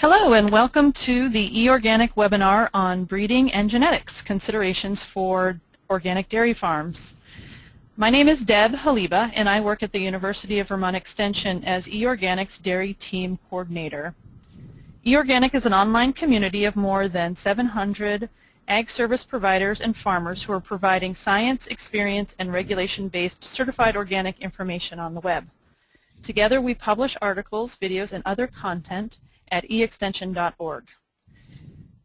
Hello and welcome to the eOrganic webinar on breeding and genetics, considerations for organic dairy farms. My name is Deb Heleba and I work at the University of Vermont Extension as eOrganic's Dairy Team Coordinator. eOrganic is an online community of more than 700 ag service providers and farmers who are providing science, experience, and regulation-based certified organic information on the web. Together we publish articles, videos, and other content at eXtension.org.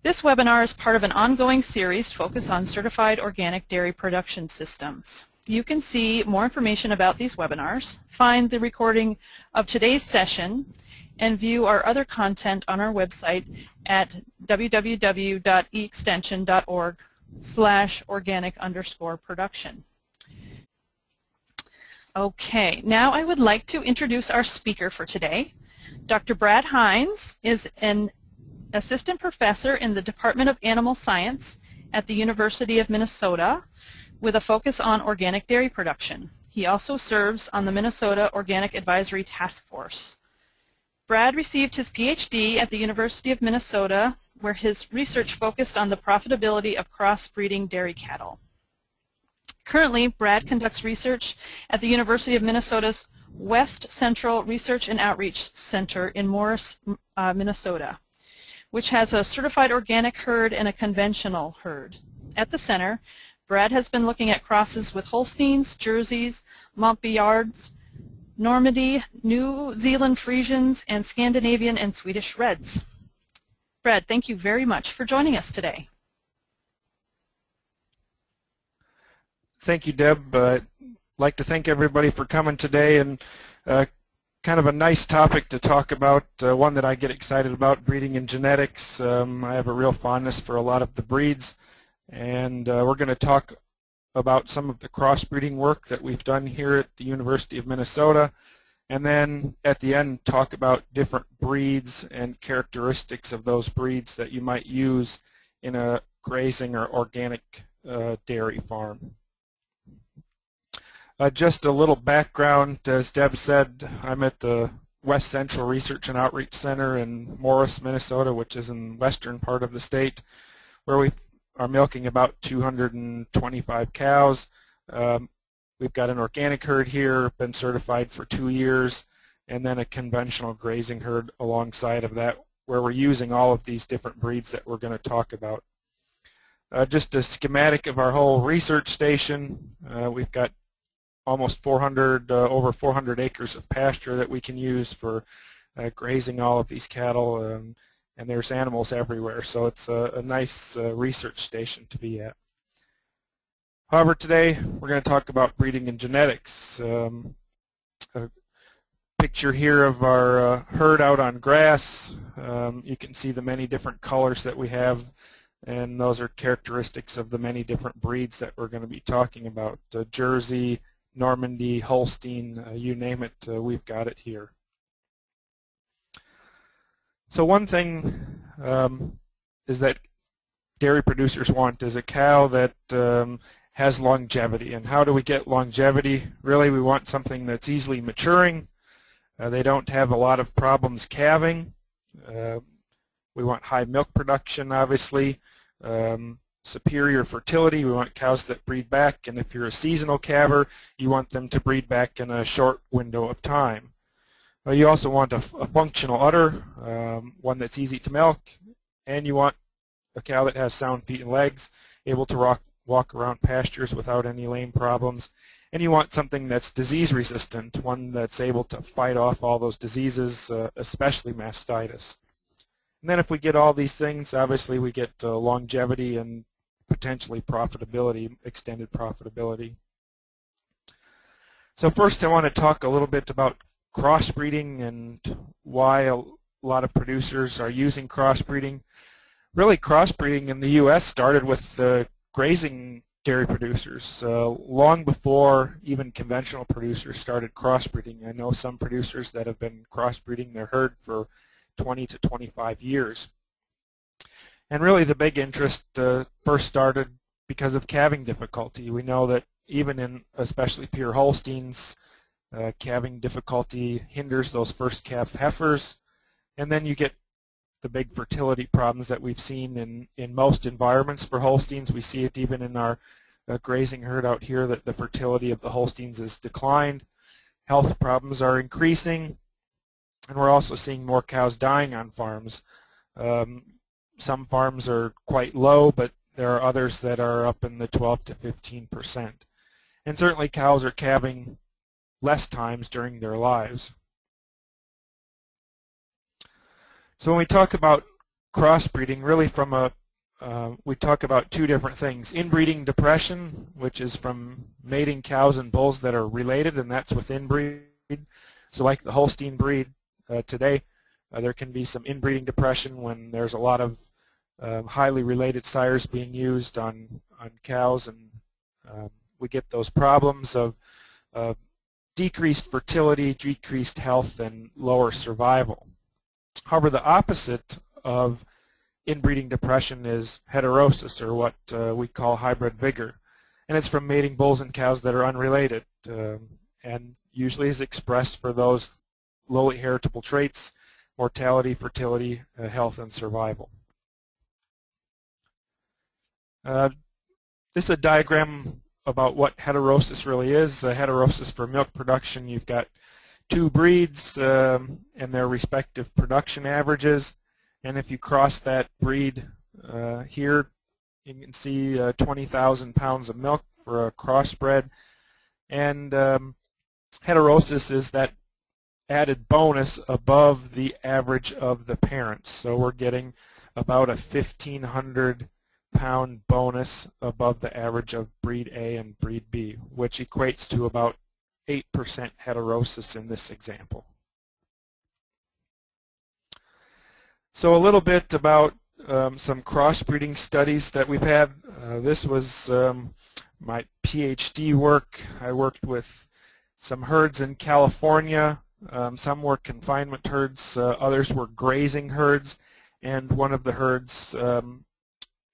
This webinar is part of an ongoing series focused on certified organic dairy production systems. You can see more information about these webinars, find the recording of today's session, and view our other content on our website at www.eXtension.org slash organic underscore production. Okay, now I would like to introduce our speaker for today. Dr. Brad Heins is an assistant professor in the Department of Animal Science at the University of Minnesota with a focus on organic dairy production. He also serves on the Minnesota Organic Advisory Task Force. Brad received his PhD at the University of Minnesota where his research focused on the profitability of crossbreeding dairy cattle. Currently, Brad conducts research at the University of Minnesota's West Central Research and Outreach Center in Morris, uh, Minnesota, which has a certified organic herd and a conventional herd. At the center, Brad has been looking at crosses with Holsteins, Jerseys, Montbéliards, Normandy, New Zealand Friesians, and Scandinavian and Swedish Reds. Brad, thank you very much for joining us today. Thank you, Deb. Uh, like to thank everybody for coming today and uh, kind of a nice topic to talk about, uh, one that I get excited about, breeding and genetics. Um, I have a real fondness for a lot of the breeds and uh, we're going to talk about some of the crossbreeding work that we've done here at the University of Minnesota and then at the end talk about different breeds and characteristics of those breeds that you might use in a grazing or organic uh, dairy farm. Uh, just a little background, as Deb said, I'm at the West Central Research and Outreach Center in Morris, Minnesota, which is in western part of the state, where we are milking about 225 cows. Um, we've got an organic herd here, been certified for two years, and then a conventional grazing herd alongside of that, where we're using all of these different breeds that we're going to talk about. Uh, just a schematic of our whole research station. Uh, we've got almost 400, uh, over 400 acres of pasture that we can use for uh, grazing all of these cattle, um, and there's animals everywhere, so it's a, a nice uh, research station to be at. However, today we're going to talk about breeding and genetics. Um, a picture here of our uh, herd out on grass. Um, you can see the many different colors that we have and those are characteristics of the many different breeds that we're going to be talking about. Uh, Jersey, Normandy, Holstein, uh, you name it, uh, we've got it here. So one thing um, is that dairy producers want is a cow that um, has longevity. And how do we get longevity? Really, we want something that's easily maturing. Uh, they don't have a lot of problems calving. Uh, we want high milk production, obviously. Um, superior fertility. We want cows that breed back, and if you're a seasonal calver, you want them to breed back in a short window of time. Uh, you also want a, a functional udder, um, one that's easy to milk, and you want a cow that has sound feet and legs, able to rock, walk around pastures without any lame problems. And you want something that's disease resistant, one that's able to fight off all those diseases, uh, especially mastitis. And then if we get all these things, obviously we get uh, longevity and potentially profitability, extended profitability. So first I want to talk a little bit about crossbreeding and why a lot of producers are using crossbreeding. Really crossbreeding in the U.S. started with the grazing dairy producers uh, long before even conventional producers started crossbreeding. I know some producers that have been crossbreeding their herd for 20 to 25 years. And really the big interest uh, first started because of calving difficulty. We know that even in especially pure Holsteins, uh, calving difficulty hinders those first calf heifers. And then you get the big fertility problems that we've seen in, in most environments for Holsteins. We see it even in our uh, grazing herd out here that the fertility of the Holsteins has declined. Health problems are increasing, and we're also seeing more cows dying on farms. Um, some farms are quite low, but there are others that are up in the 12 to 15 percent. And certainly cows are calving less times during their lives. So when we talk about crossbreeding, really from a uh, we talk about two different things. Inbreeding depression, which is from mating cows and bulls that are related, and that's with inbreed. So like the Holstein breed uh, today, there can be some inbreeding depression when there's a lot of um, highly related sires being used on, on cows, and um, we get those problems of decreased fertility, decreased health, and lower survival. However, the opposite of inbreeding depression is heterosis, or what uh, we call hybrid vigor. And it's from mating bulls and cows that are unrelated, um, and usually is expressed for those lowly heritable traits, mortality, fertility, uh, health, and survival. Uh, this is a diagram about what heterosis really is. Uh, heterosis for milk production, you've got two breeds um, and their respective production averages. And if you cross that breed uh, here, you can see uh, 20,000 pounds of milk for a crossbred. And um, heterosis is that added bonus above the average of the parents. So we're getting about a 1,500 pound bonus above the average of breed A and breed B, which equates to about 8% heterosis in this example. So a little bit about um, some crossbreeding studies that we've had. Uh, this was um, my PhD work. I worked with some herds in California. Um, some were confinement herds, uh, others were grazing herds, and one of the herds um,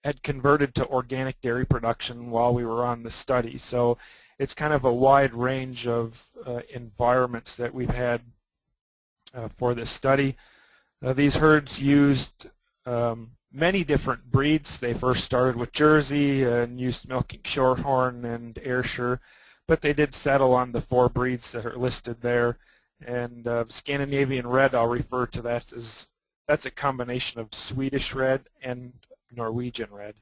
had converted to organic dairy production while we were on the study. So it's kind of a wide range of uh, environments that we've had uh, for this study. Uh, these herds used um, many different breeds. They first started with Jersey and used milking Shorthorn and Ayrshire, but they did settle on the four breeds that are listed there. And uh, Scandinavian Red, I'll refer to that as that's a combination of Swedish Red and Norwegian red.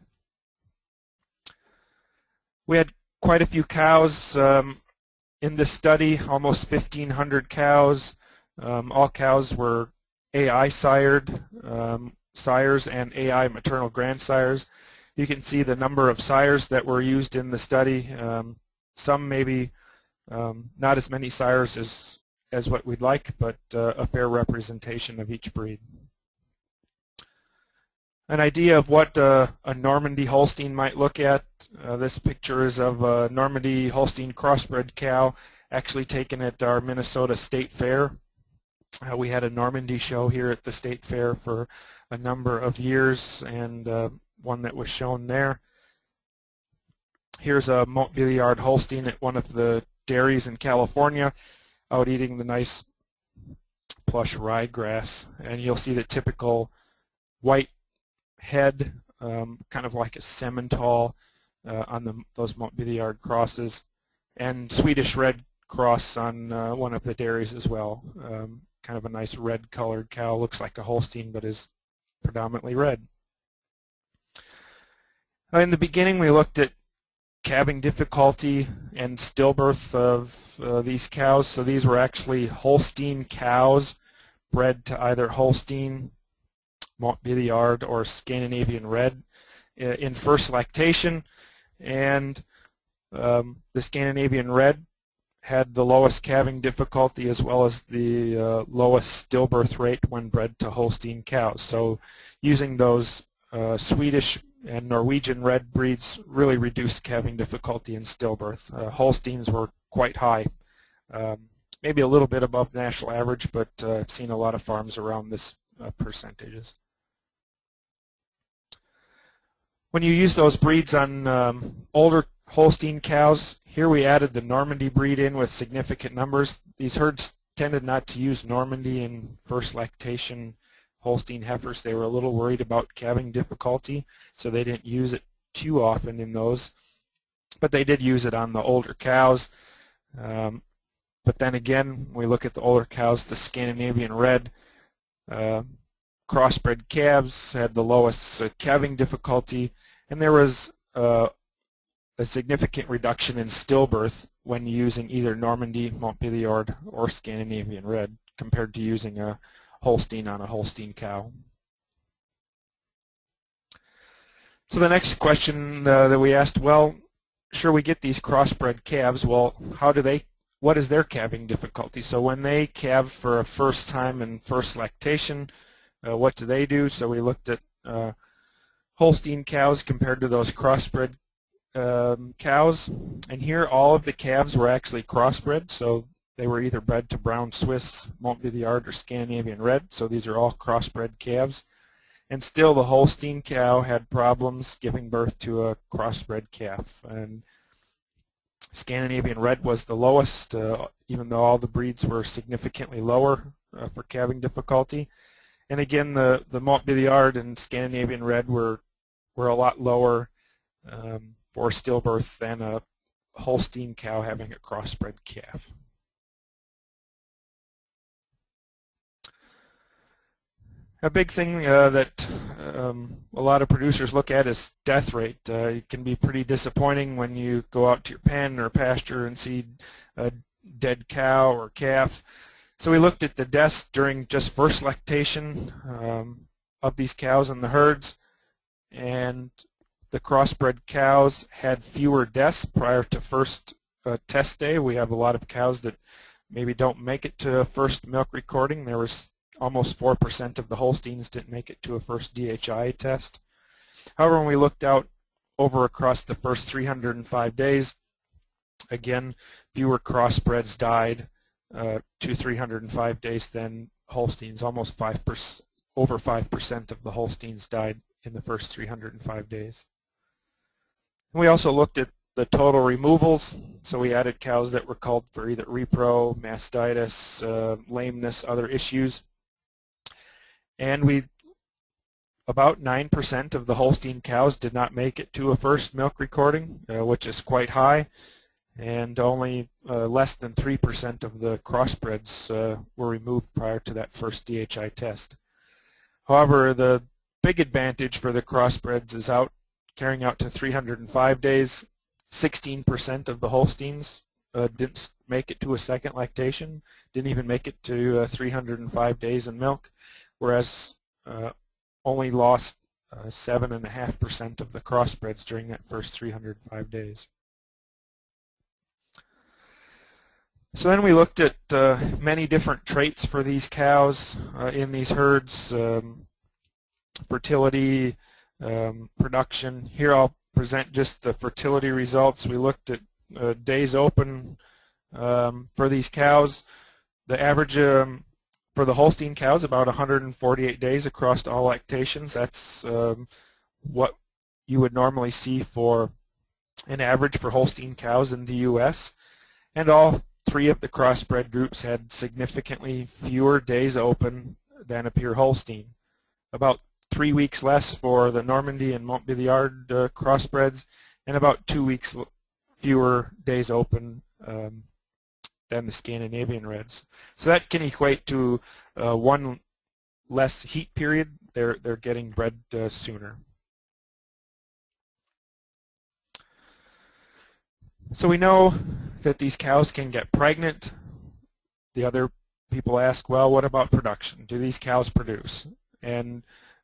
We had quite a few cows um, in this study, almost 1,500 cows. Um, all cows were AI sired um, sires and AI maternal grandsires. You can see the number of sires that were used in the study. Um, some maybe um, not as many sires as as what we'd like, but uh, a fair representation of each breed an idea of what uh, a Normandy Holstein might look at. Uh, this picture is of a Normandy Holstein crossbred cow actually taken at our Minnesota State Fair. Uh, we had a Normandy show here at the State Fair for a number of years and uh, one that was shown there. Here's a Montbéliard Holstein at one of the dairies in California out eating the nice plush ryegrass and you'll see the typical white head, um, kind of like a Simmental uh, on the, those Montbéliard crosses, and Swedish red cross on uh, one of the dairies as well. Um, kind of a nice red-colored cow. Looks like a Holstein, but is predominantly red. In the beginning, we looked at calving difficulty and stillbirth of uh, these cows. So these were actually Holstein cows bred to either Holstein Montbéliard or Scandinavian Red uh, in first lactation, and um, the Scandinavian Red had the lowest calving difficulty as well as the uh, lowest stillbirth rate when bred to Holstein cows. So using those uh, Swedish and Norwegian red breeds really reduced calving difficulty in stillbirth. Uh, Holsteins were quite high, um, maybe a little bit above national average, but uh, I've seen a lot of farms around this uh, percentages. When you use those breeds on um, older Holstein cows, here we added the Normandy breed in with significant numbers. These herds tended not to use Normandy in first lactation Holstein heifers. They were a little worried about calving difficulty, so they didn't use it too often in those. But they did use it on the older cows. Um, but then again, we look at the older cows, the Scandinavian Red uh, crossbred calves had the lowest uh, calving difficulty, and there was uh, a significant reduction in stillbirth when using either Normandy, Montbéliard, or Scandinavian Red compared to using a Holstein on a Holstein cow. So the next question uh, that we asked, well, sure we get these crossbred calves. Well, how do they? What is their calving difficulty? So when they calve for a first time and first lactation, uh, what do they do? So we looked at uh, Holstein cows compared to those crossbred um, cows, and here all of the calves were actually crossbred. So they were either bred to brown Swiss, Montbéliard, or Scandinavian Red. So these are all crossbred calves. And still the Holstein cow had problems giving birth to a crossbred calf. And Scandinavian Red was the lowest, uh, even though all the breeds were significantly lower uh, for calving difficulty. And again, the, the Montbéliard and Scandinavian Red were, were a lot lower um, for stillbirth than a Holstein cow having a crossbred calf. A big thing uh, that um, a lot of producers look at is death rate. Uh, it can be pretty disappointing when you go out to your pen or pasture and see a dead cow or calf. So we looked at the deaths during just first lactation um, of these cows in the herds, and the crossbred cows had fewer deaths prior to first uh, test day. We have a lot of cows that maybe don't make it to first milk recording. There was almost 4% of the Holsteins didn't make it to a first DHI test. However, when we looked out over across the first 305 days, again, fewer crossbreds died uh, to 305 days than Holsteins. Almost 5%, over 5% of the Holsteins died in the first 305 days. And we also looked at the total removals. So we added cows that were called for either repro, mastitis, uh, lameness, other issues and we about 9% of the Holstein cows did not make it to a first milk recording, uh, which is quite high, and only uh, less than 3% of the crossbreds uh, were removed prior to that first DHI test. However, the big advantage for the crossbreds is out carrying out to 305 days. 16% of the Holsteins uh, didn't make it to a second lactation, didn't even make it to uh, 305 days in milk whereas uh, only lost 7.5% uh, of the crossbreds during that first 305 days. So then we looked at uh, many different traits for these cows uh, in these herds, um, fertility, um, production. Here I'll present just the fertility results. We looked at uh, days open um, for these cows. The average um, for the Holstein cows, about 148 days across all lactations. That's um, what you would normally see for an average for Holstein cows in the U.S. And all three of the crossbred groups had significantly fewer days open than a pure Holstein. About three weeks less for the Normandy and Montbéliard uh, crossbreds, and about two weeks fewer days open um, than the Scandinavian reds. So that can equate to uh, one less heat period. They're, they're getting bred uh, sooner. So we know that these cows can get pregnant. The other people ask, well, what about production? Do these cows produce? And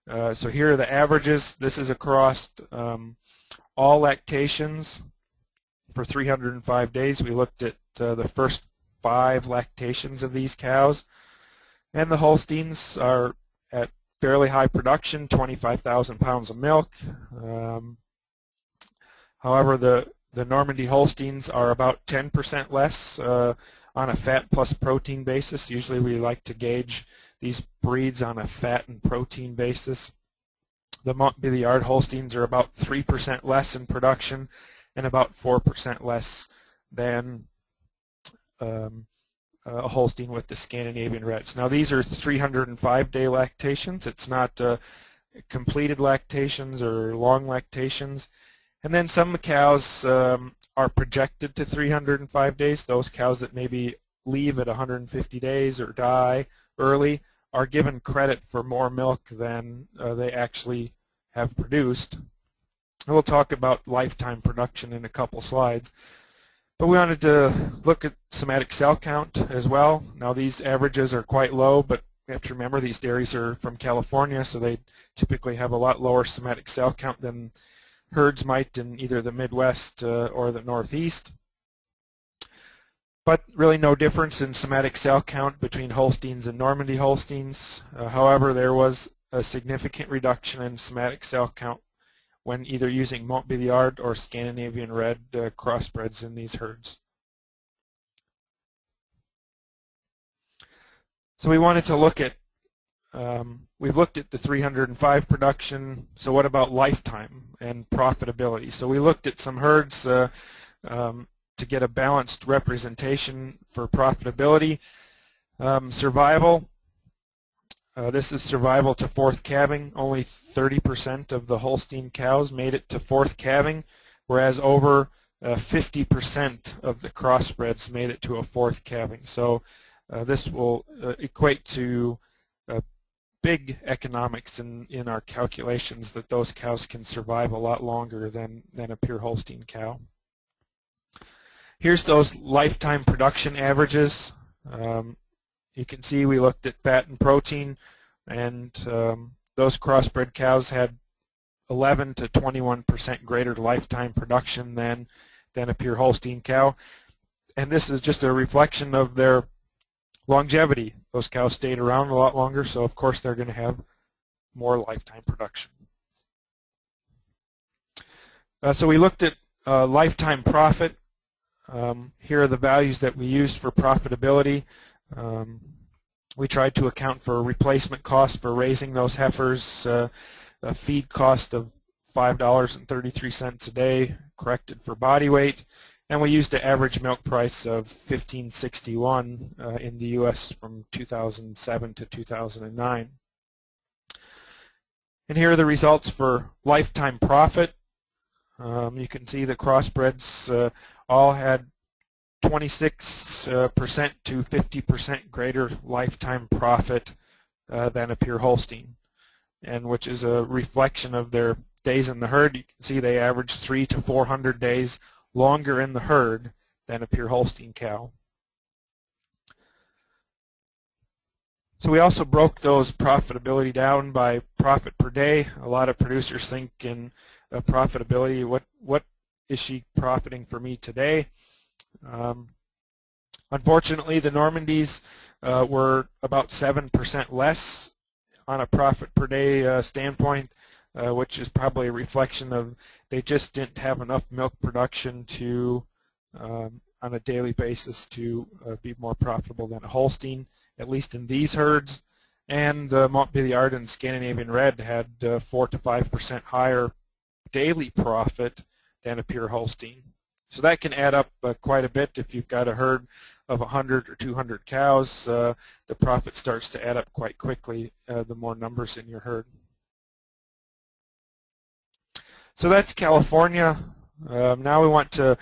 uh, so here are the averages. This is across um, all lactations for 305 days. We looked at uh, the first five lactations of these cows. And the Holsteins are at fairly high production, 25,000 pounds of milk. Um, however, the, the Normandy Holsteins are about 10% less uh, on a fat plus protein basis. Usually we like to gauge these breeds on a fat and protein basis. The Montbéliard Holsteins are about 3% less in production and about 4% less than um, a Holstein with the Scandinavian Reds. Now these are 305-day lactations. It's not uh, completed lactations or long lactations. And then some cows um, are projected to 305 days. Those cows that maybe leave at 150 days or die early are given credit for more milk than uh, they actually have produced. We'll talk about lifetime production in a couple slides. But we wanted to look at somatic cell count as well. Now these averages are quite low, but we have to remember these dairies are from California, so they typically have a lot lower somatic cell count than herds might in either the Midwest uh, or the Northeast. But really no difference in somatic cell count between Holsteins and Normandy Holsteins. Uh, however, there was a significant reduction in somatic cell count when either using Montbéliard or Scandinavian Red uh, crossbreds in these herds. So we wanted to look at, um, we've looked at the 305 production, so what about lifetime and profitability? So we looked at some herds uh, um, to get a balanced representation for profitability. Um, survival, uh, this is survival to fourth calving. Only 30% of the Holstein cows made it to fourth calving, whereas over 50% uh, of the crossbreds made it to a fourth calving. So uh, this will equate to big economics in, in our calculations that those cows can survive a lot longer than, than a pure Holstein cow. Here's those lifetime production averages. Um, you can see we looked at fat and protein, and um, those crossbred cows had 11 to 21 percent greater lifetime production than than a pure Holstein cow. And this is just a reflection of their longevity. Those cows stayed around a lot longer, so of course they're going to have more lifetime production. Uh, so we looked at uh, lifetime profit. Um, here are the values that we used for profitability. Um, we tried to account for replacement cost for raising those heifers, uh, a feed cost of $5.33 a day, corrected for body weight, and we used the average milk price of 15.61 uh, in the U.S. from 2007 to 2009. And here are the results for lifetime profit. Um, you can see the crossbreds uh, all had 26% uh, to 50% greater lifetime profit uh, than a pure Holstein, and which is a reflection of their days in the herd. You can see they average three to 400 days longer in the herd than a pure Holstein cow. So we also broke those profitability down by profit per day. A lot of producers think in uh, profitability, what what is she profiting for me today? Um, unfortunately, the Normandies uh, were about 7% less on a profit per day uh, standpoint, uh, which is probably a reflection of they just didn't have enough milk production to, um, on a daily basis, to uh, be more profitable than a Holstein, at least in these herds. And the Montbéliard and Scandinavian Red had uh, 4 to 5% higher daily profit than a pure Holstein. So that can add up uh, quite a bit if you've got a herd of 100 or 200 cows. Uh, the profit starts to add up quite quickly uh, the more numbers in your herd. So that's California. Um, now we want to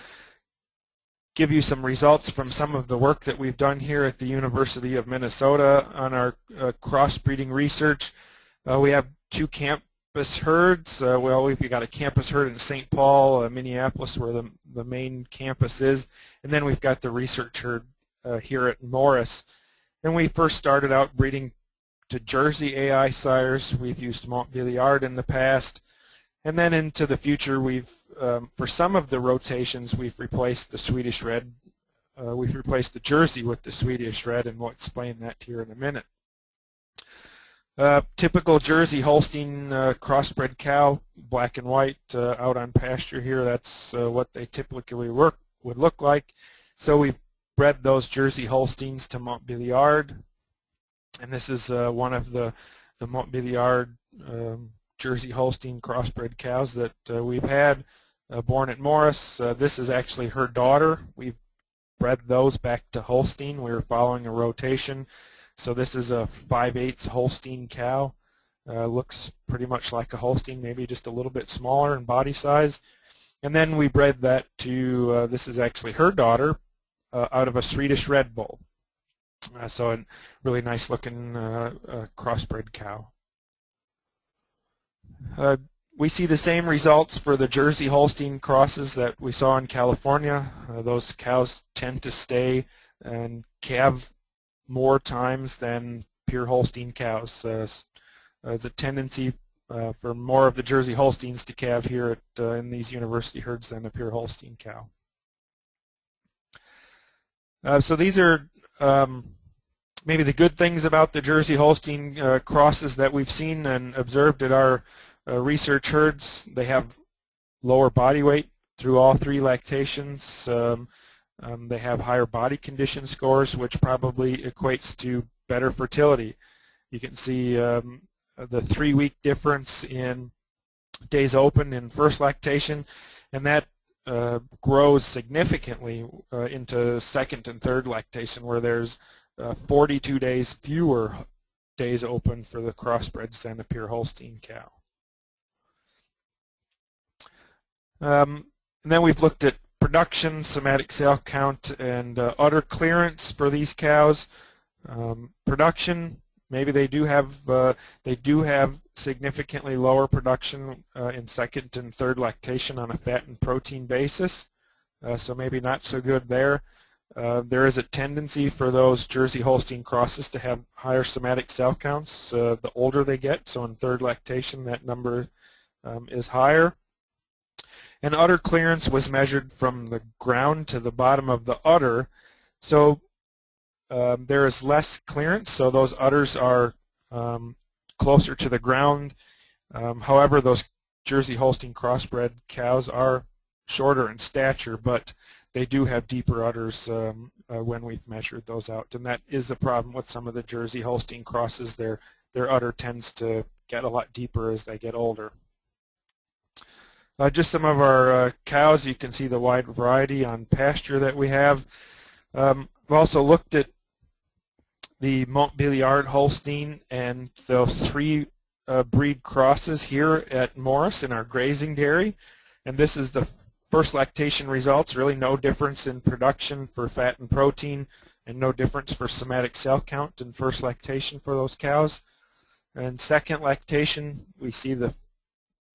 give you some results from some of the work that we've done here at the University of Minnesota on our uh, crossbreeding research. Uh, we have two camp campus herds. Uh, well, we've got a campus herd in St. Paul, uh, Minneapolis, where the, the main campus is. And then we've got the research herd uh, here at Morris. And we first started out breeding to Jersey AI sires. We've used Montbéliard in the past. And then into the future, we've, um, for some of the rotations, we've replaced the Swedish Red. Uh, we've replaced the Jersey with the Swedish Red, and we'll explain that here in a minute. Uh, typical Jersey Holstein uh, crossbred cow, black and white, uh, out on pasture here. That's uh, what they typically work would look like. So we've bred those Jersey Holsteins to Montbéliard, and this is uh, one of the the Montbéliard um, Jersey Holstein crossbred cows that we've had born at Morris. this is actually her daughter. We've bred those back to Holstein. We were following a rotation. So this is a 5 8 Holstein cow. Uh, looks pretty much like a Holstein, maybe just a little bit smaller in body size. And then we bred that to, uh, this is actually her daughter, uh, out of a Swedish Red Bull. Uh, so a really nice looking uh, uh, crossbred cow. We see the same results for the Jersey Holstein crosses that we saw in California. Those cows tend to stay and calve more times than pure Holstein cows. Uh, there's a tendency uh, for more of the Jersey Holsteins to calve here at, uh, in these university herds than a pure Holstein cow. Uh, so these are um, maybe the good things about the Jersey Holstein uh, crosses that we've seen and observed at our uh, research herds, they have lower body weight through all three lactations. Um, um, they have higher body condition scores, which probably equates to better fertility. You can see um, the three-week difference in days open in first lactation, and that uh, grows significantly uh, into second and third lactation, where there's uh, 42 days fewer days open for the crossbred pure Holstein cow. Um, and then we've looked at production, somatic cell count, and uh, clearance for these cows. Um, production, maybe they do have uh, they do have significantly lower production uh, in second and third lactation on a fat and protein basis. Uh, so maybe not so good there. Uh, there is a tendency for those Jersey Holstein crosses to have higher somatic cell counts uh, the older they get. So in third lactation, that number um, is higher. And udder clearance was measured from the ground to the bottom of the udder. So um, there is less clearance, so those udders are um, closer to the ground. Um, however, those Jersey Holstein crossbred cows are shorter in stature, but they do have deeper udders um, uh, when we've measured those out. And that is the problem with some of the Jersey Holstein crosses. Their, their udder tends to get a lot deeper as they get older. Uh, just some of our uh, cows, you can see the wide variety on pasture that we have. Um, we've also looked at the Montbéliard Holstein and those three uh, breed crosses here at Morris in our grazing dairy. And this is the first lactation results, really no difference in production for fat and protein and no difference for somatic cell count in first lactation for those cows. And second lactation, we see the,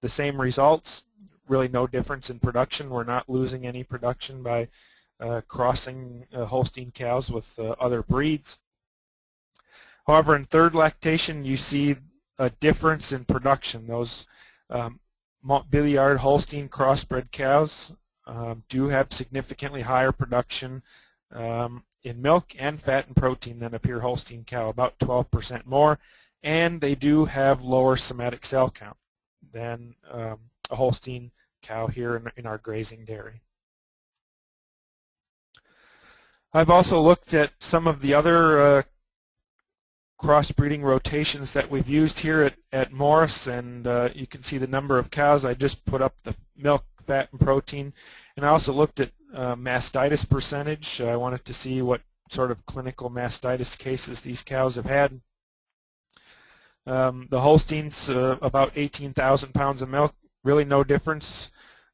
the same results really no difference in production. We're not losing any production by uh, crossing uh, Holstein cows with uh, other breeds. However, in third lactation, you see a difference in production. Those um, Montbéliard Holstein crossbred cows um, do have significantly higher production um, in milk and fat and protein than a pure Holstein cow, about 12% more, and they do have lower somatic cell count than um, a Holstein cow here in, in our grazing dairy. I've also looked at some of the other uh, crossbreeding rotations that we've used here at, at Morris, and uh, you can see the number of cows. I just put up the milk, fat, and protein, and I also looked at uh, mastitis percentage. I wanted to see what sort of clinical mastitis cases these cows have had. Um, the Holsteins, uh, about 18,000 pounds of milk, really no difference.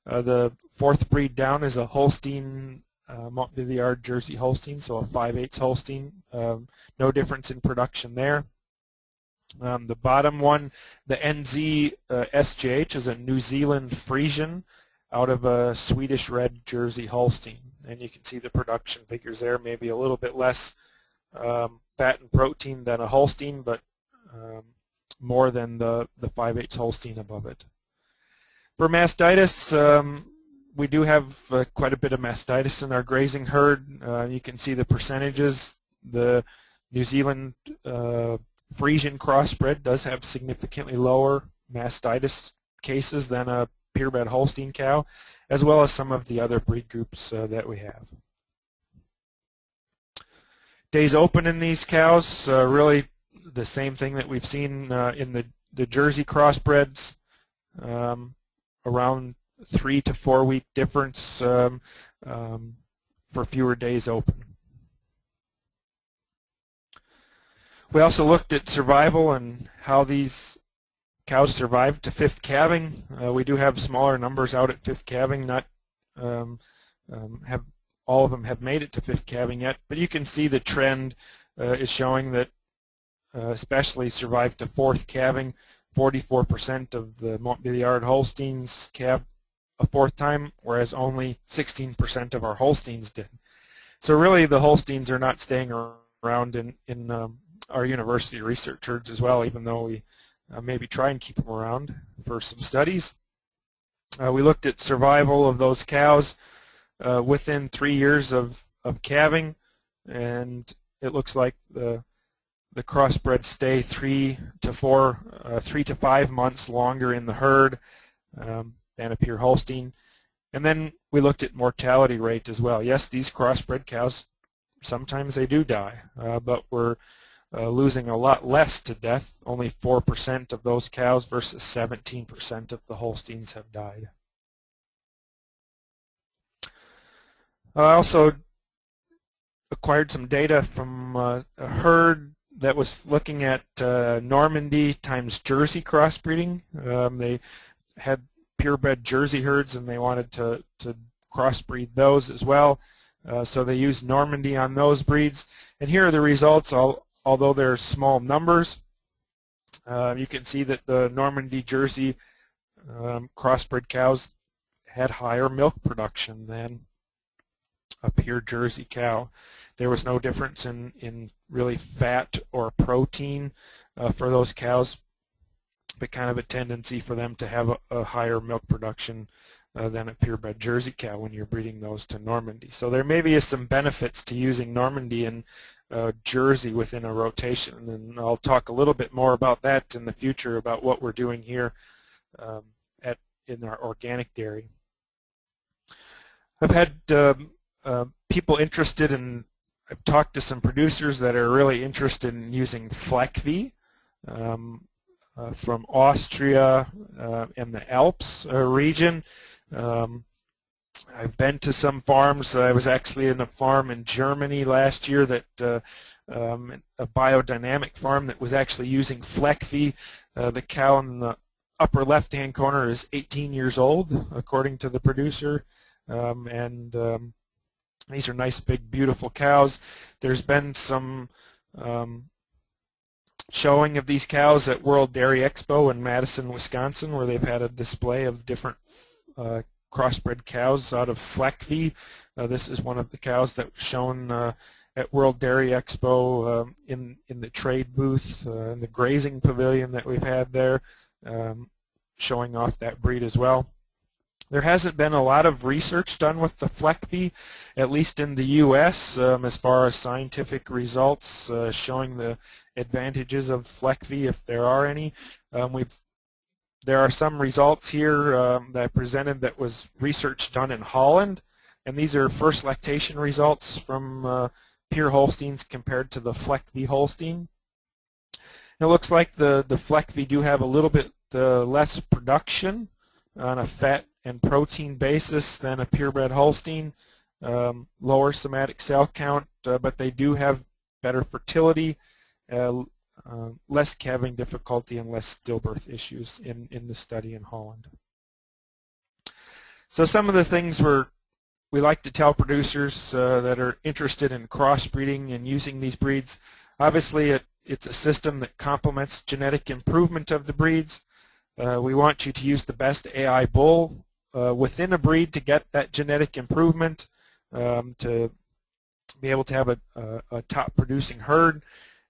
Uh, the fourth breed down is a Holstein uh, Montbéliard Jersey Holstein, so a 5 8 Holstein. Um, no difference in production there. Um, the bottom one, the NZ uh, is a New Zealand Friesian out of a Swedish Red Jersey Holstein. And you can see the production figures there, maybe a little bit less um, fat and protein than a Holstein, but um, more than the, the 5 8 Holstein above it. For mastitis, um, we do have uh, quite a bit of mastitis in our grazing herd. Uh, you can see the percentages. The New Zealand uh, Friesian crossbred does have significantly lower mastitis cases than a purebred Holstein cow, as well as some of the other breed groups uh, that we have. Days open in these cows, uh, really the same thing that we've seen uh, in the, the Jersey crossbreds. Um, around three to four week difference um, um, for fewer days open. We also looked at survival and how these cows survived to fifth calving. Uh, we do have smaller numbers out at fifth calving, not um, um, have all of them have made it to fifth calving yet, but you can see the trend uh, is showing that uh, especially survived to fourth calving. 44% of the Montbéliard Holsteins calved a fourth time, whereas only 16% of our Holsteins did. So really the Holsteins are not staying around in, in um, our university research herds as well, even though we uh, maybe try and keep them around for some studies. Uh, we looked at survival of those cows uh, within three years of, of calving, and it looks like the the crossbred stay three to four, uh, three to five months longer in the herd um, than a pure Holstein. And then we looked at mortality rate as well. Yes, these crossbred cows, sometimes they do die, uh, but we're uh, losing a lot less to death. Only 4% of those cows versus 17% of the Holsteins have died. I also acquired some data from uh, a herd that was looking at uh, Normandy times Jersey crossbreeding. Um, they had purebred Jersey herds and they wanted to, to crossbreed those as well. Uh, so they used Normandy on those breeds. And here are the results. All, although they're small numbers, uh, you can see that the Normandy Jersey um, crossbred cows had higher milk production than a pure Jersey cow. There was no difference in, in really fat or protein uh, for those cows, but kind of a tendency for them to have a, a higher milk production uh, than a purebred Jersey cow when you're breeding those to Normandy. So there maybe is some benefits to using Normandy and uh, Jersey within a rotation, and I'll talk a little bit more about that in the future about what we're doing here um, at in our organic dairy. I've had um, uh, people interested in I've talked to some producers that are really interested in using Fleckvieh um, uh, from Austria uh, and the Alps uh, region. Um, I've been to some farms. I was actually in a farm in Germany last year that uh, um, a biodynamic farm that was actually using Fleckvieh. Uh, the cow in the upper left-hand corner is 18 years old, according to the producer, um, and um, these are nice, big, beautiful cows. There's been some um, showing of these cows at World Dairy Expo in Madison, Wisconsin, where they've had a display of different uh, crossbred cows out of Fleckvieh. Uh, this is one of the cows that was shown uh, at World Dairy Expo um, in in the trade booth uh, in the grazing pavilion that we've had there, um, showing off that breed as well. There hasn't been a lot of research done with the Fleckvieh, at least in the U.S., um, as far as scientific results uh, showing the advantages of Fleckvieh, if there are any. Um, we've there are some results here um, that I presented that was research done in Holland, and these are first lactation results from uh, pure Holsteins compared to the Fleckvieh Holstein. It looks like the, the Fleckvieh do have a little bit uh, less production on a fat and protein basis than a purebred Holstein. Um, lower somatic cell count, uh, but they do have better fertility, uh, uh, less calving difficulty, and less stillbirth issues in, in the study in Holland. So some of the things we're, we like to tell producers uh, that are interested in crossbreeding and using these breeds, obviously it, it's a system that complements genetic improvement of the breeds. Uh, we want you to use the best AI bull uh, within a breed to get that genetic improvement, um, to be able to have a, a, a, top producing herd.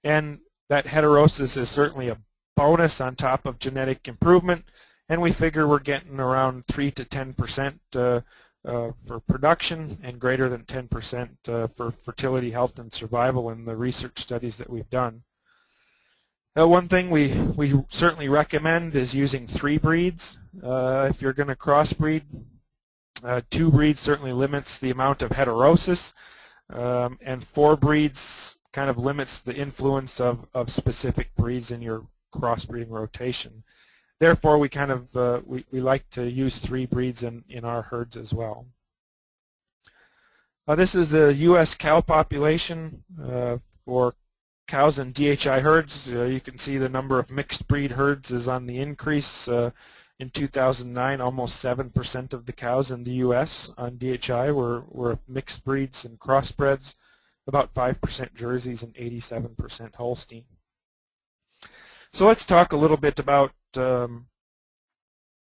And that heterosis is certainly a bonus on top of genetic improvement. And we figure we're getting around 3 to 10% uh, uh, for production and greater than 10% uh, for fertility, health, and survival in the research studies that we've done. Uh, one thing we, we certainly recommend is using three breeds. Uh, if you're going to crossbreed, uh, two breeds certainly limits the amount of heterosis, um, and four breeds kind of limits the influence of, of specific breeds in your crossbreeding rotation. Therefore, we kind of uh, we, we like to use three breeds in, in our herds as well. Uh, this is the U.S. cow population for cows and DHI herds. Uh, you can see the number of mixed breed herds is on the increase. Uh, in 2009, almost 7% of the cows in the U.S. on DHI were, were mixed breeds and crossbreds, about 5% Jerseys and 87% Holstein. So let's talk a little bit about um,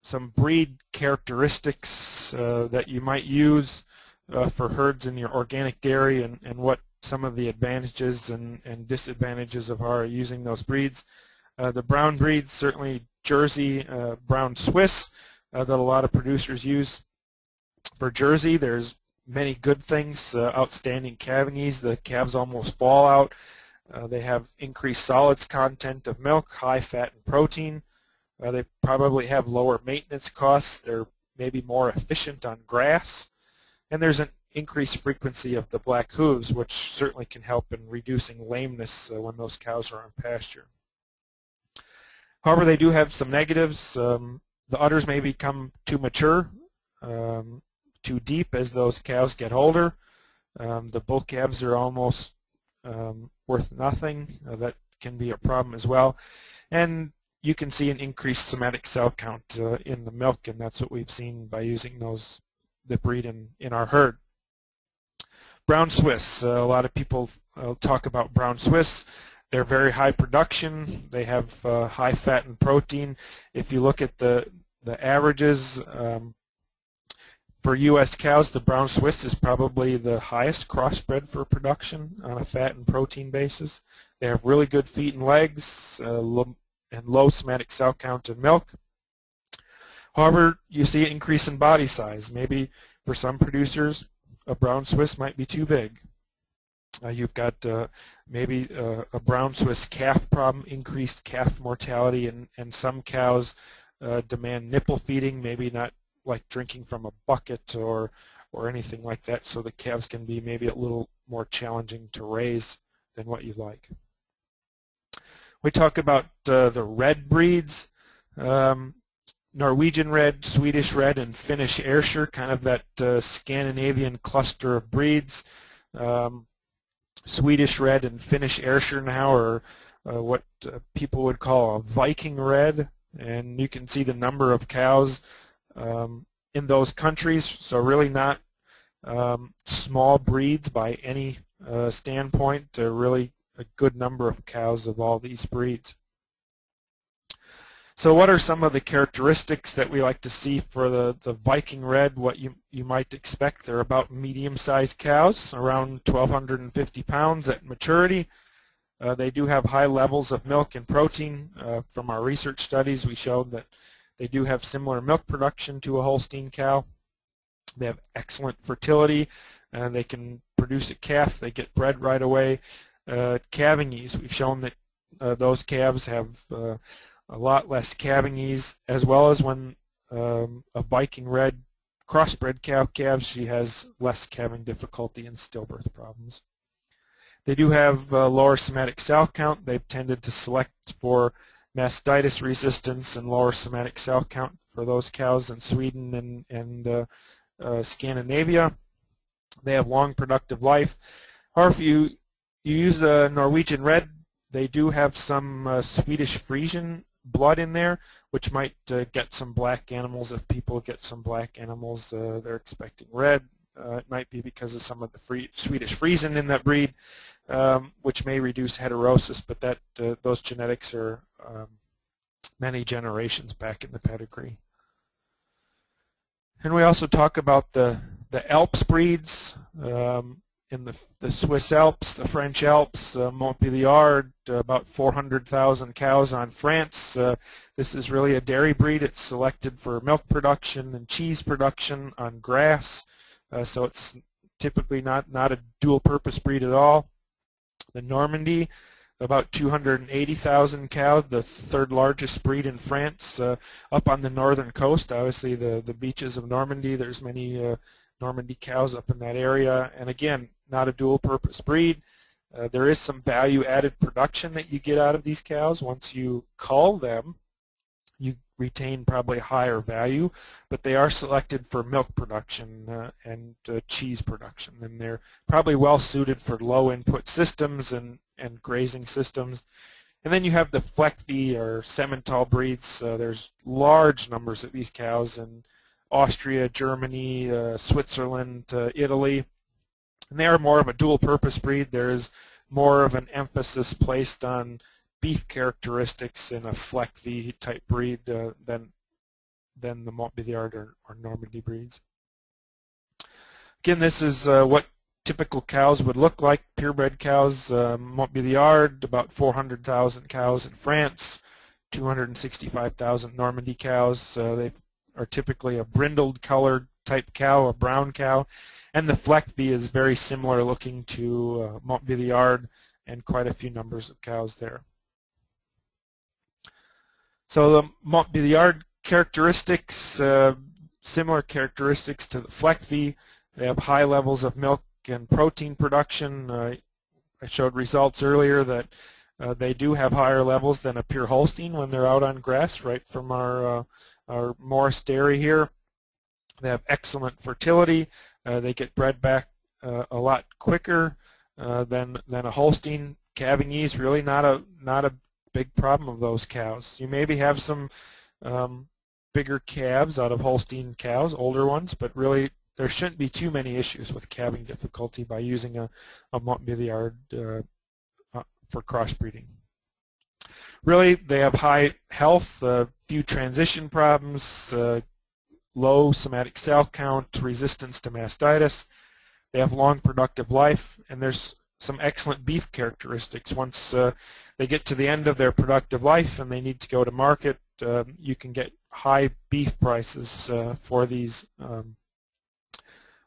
some breed characteristics uh, that you might use uh, for herds in your organic dairy and, and what some of the advantages and, and disadvantages of our using those breeds. Uh, the brown breeds, certainly Jersey uh, brown Swiss uh, that a lot of producers use. For Jersey, there's many good things, uh, outstanding calving ease. The calves almost fall out. Uh, they have increased solids content of milk, high fat and protein. Uh, they probably have lower maintenance costs. They're maybe more efficient on grass. And there's an increased frequency of the black hooves, which certainly can help in reducing lameness uh, when those cows are on pasture. However, they do have some negatives. Um, the udders may become too mature, um, too deep as those cows get older. Um, the bull calves are almost um, worth nothing. Uh, that can be a problem as well. And you can see an increased somatic cell count uh, in the milk, and that's what we've seen by using those the breed in, in our herd. Brown Swiss. Uh, a lot of people uh, talk about Brown Swiss. They're very high production. They have uh, high fat and protein. If you look at the the averages um, for U.S. cows, the brown Swiss is probably the highest crossbred for production on a fat and protein basis. They have really good feet and legs uh, and low somatic cell count in milk. However, you see an increase in body size. Maybe for some producers, a brown Swiss might be too big. Uh, you've got uh, maybe uh, a brown Swiss calf problem, increased calf mortality, and, and some cows uh, demand nipple feeding, maybe not like drinking from a bucket or or anything like that, so the calves can be maybe a little more challenging to raise than what you'd like. We talk about uh, the red breeds, um, Norwegian red, Swedish red, and Finnish Ayrshire, kind of that uh, Scandinavian cluster of breeds. Um, Swedish red and Finnish Ayrshire now are uh, what uh, people would call a Viking red, and you can see the number of cows um, in those countries. So really not um, small breeds by any uh, standpoint. Really a good number of cows of all these breeds. So what are some of the characteristics that we like to see for the, the Viking Red, what you, you might expect? They're about medium-sized cows, around 1,250 pounds at maturity. Uh, they do have high levels of milk and protein. Uh, from our research studies, we showed that they do have similar milk production to a Holstein cow. They have excellent fertility, and they can produce a calf. They get bred right away. Uh, calving ease, we've shown that uh, those calves have uh, a lot less calving ease, as well as when um, a Viking Red crossbred cow calves, she has less calving difficulty and stillbirth problems. They do have uh, lower somatic cell count. They've tended to select for mastitis resistance and lower somatic cell count for those cows in Sweden and, and uh, uh, Scandinavia. They have long productive life. Or if you, you use a Norwegian red, they do have some uh, Swedish Friesian blood in there, which might uh, get some black animals. If people get some black animals, uh, they're expecting red. Uh, it might be because of some of the free, Swedish Friesian in that breed, um, which may reduce heterosis, but that uh, those genetics are um, many generations back in the pedigree. And we also talk about the the Alps breeds. Um, in the, the Swiss Alps, the French Alps, uh, Montbéliard, uh, about 400,000 cows on France. Uh, this is really a dairy breed. It's selected for milk production and cheese production on grass, uh, so it's typically not, not a dual-purpose breed at all. The Normandy, about 280,000 cows, the third largest breed in France, uh, up on the northern coast. Obviously, the, the beaches of Normandy, there's many uh, Normandy cows up in that area. And again, not a dual purpose breed. Uh, there is some value added production that you get out of these cows once you cull them. you retain probably higher value, but they are selected for milk production uh, and uh, cheese production, and they're probably well suited for low input systems and, and grazing systems. And then you have the Fleckvieh or Simmental breeds. Uh, there's large numbers of these cows in Austria, Germany, uh, Switzerland, uh, Italy. And they are more of a dual purpose breed. There's more of an emphasis placed on beef characteristics in a Fleckvieh type breed uh, than than the Montbéliard or, or, Normandy breeds. Again, this is uh, what typical cows would look like. Purebred cows, uh, Montbéliard, about 400,000 cows in France, 265,000 Normandy cows. Uh, they are typically a brindled colored type cow, a brown cow. And the Fleckvieh is very similar looking to uh, Montbéliard and quite a few numbers of cows there. So the Montbéliard characteristics, uh, similar characteristics to the Fleckvieh. They have high levels of milk and protein production. Uh, I showed results earlier that uh, they do have higher levels than a pure Holstein when they're out on grass, right from our, uh, our Morris dairy here. They have excellent fertility. Uh, they get bred back uh, a lot quicker than, than a Holstein. Calving is really not a, not a big problem of those cows. You maybe have some um, bigger calves out of Holstein cows, older ones, but really there shouldn't be too many issues with calving difficulty by using a, a Montbéliard uh, uh, for crossbreeding. Really, they have high health, uh, few transition problems, uh, low somatic cell count, resistance to mastitis. They have long productive life, and there's some excellent beef characteristics. Once uh, they get to the end of their productive life and they need to go to market, uh, you can get high beef prices uh, for these um,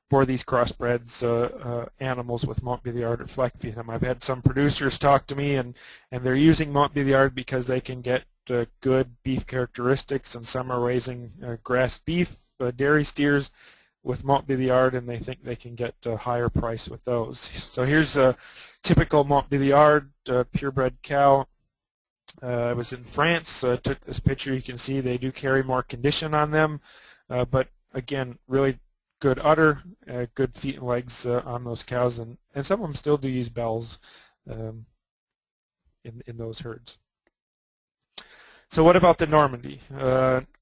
for these crossbreds uh, uh, animals with Montbéliard or Fleckvieh. I've had some producers talk to me and, and they're using Montbéliard because they can get uh, good beef characteristics and some are raising grass beef, dairy steers with Montbéliard and they think they can get a higher price with those. So here's a typical Montbéliard uh, purebred cow. Uh, I was in France, uh, took this picture. You can see they do carry more condition on them, uh, but again, really good udder, uh, good feet and legs uh, on those cows, and, and some of them still do use bells um, in, in those herds. So what about the Normandy?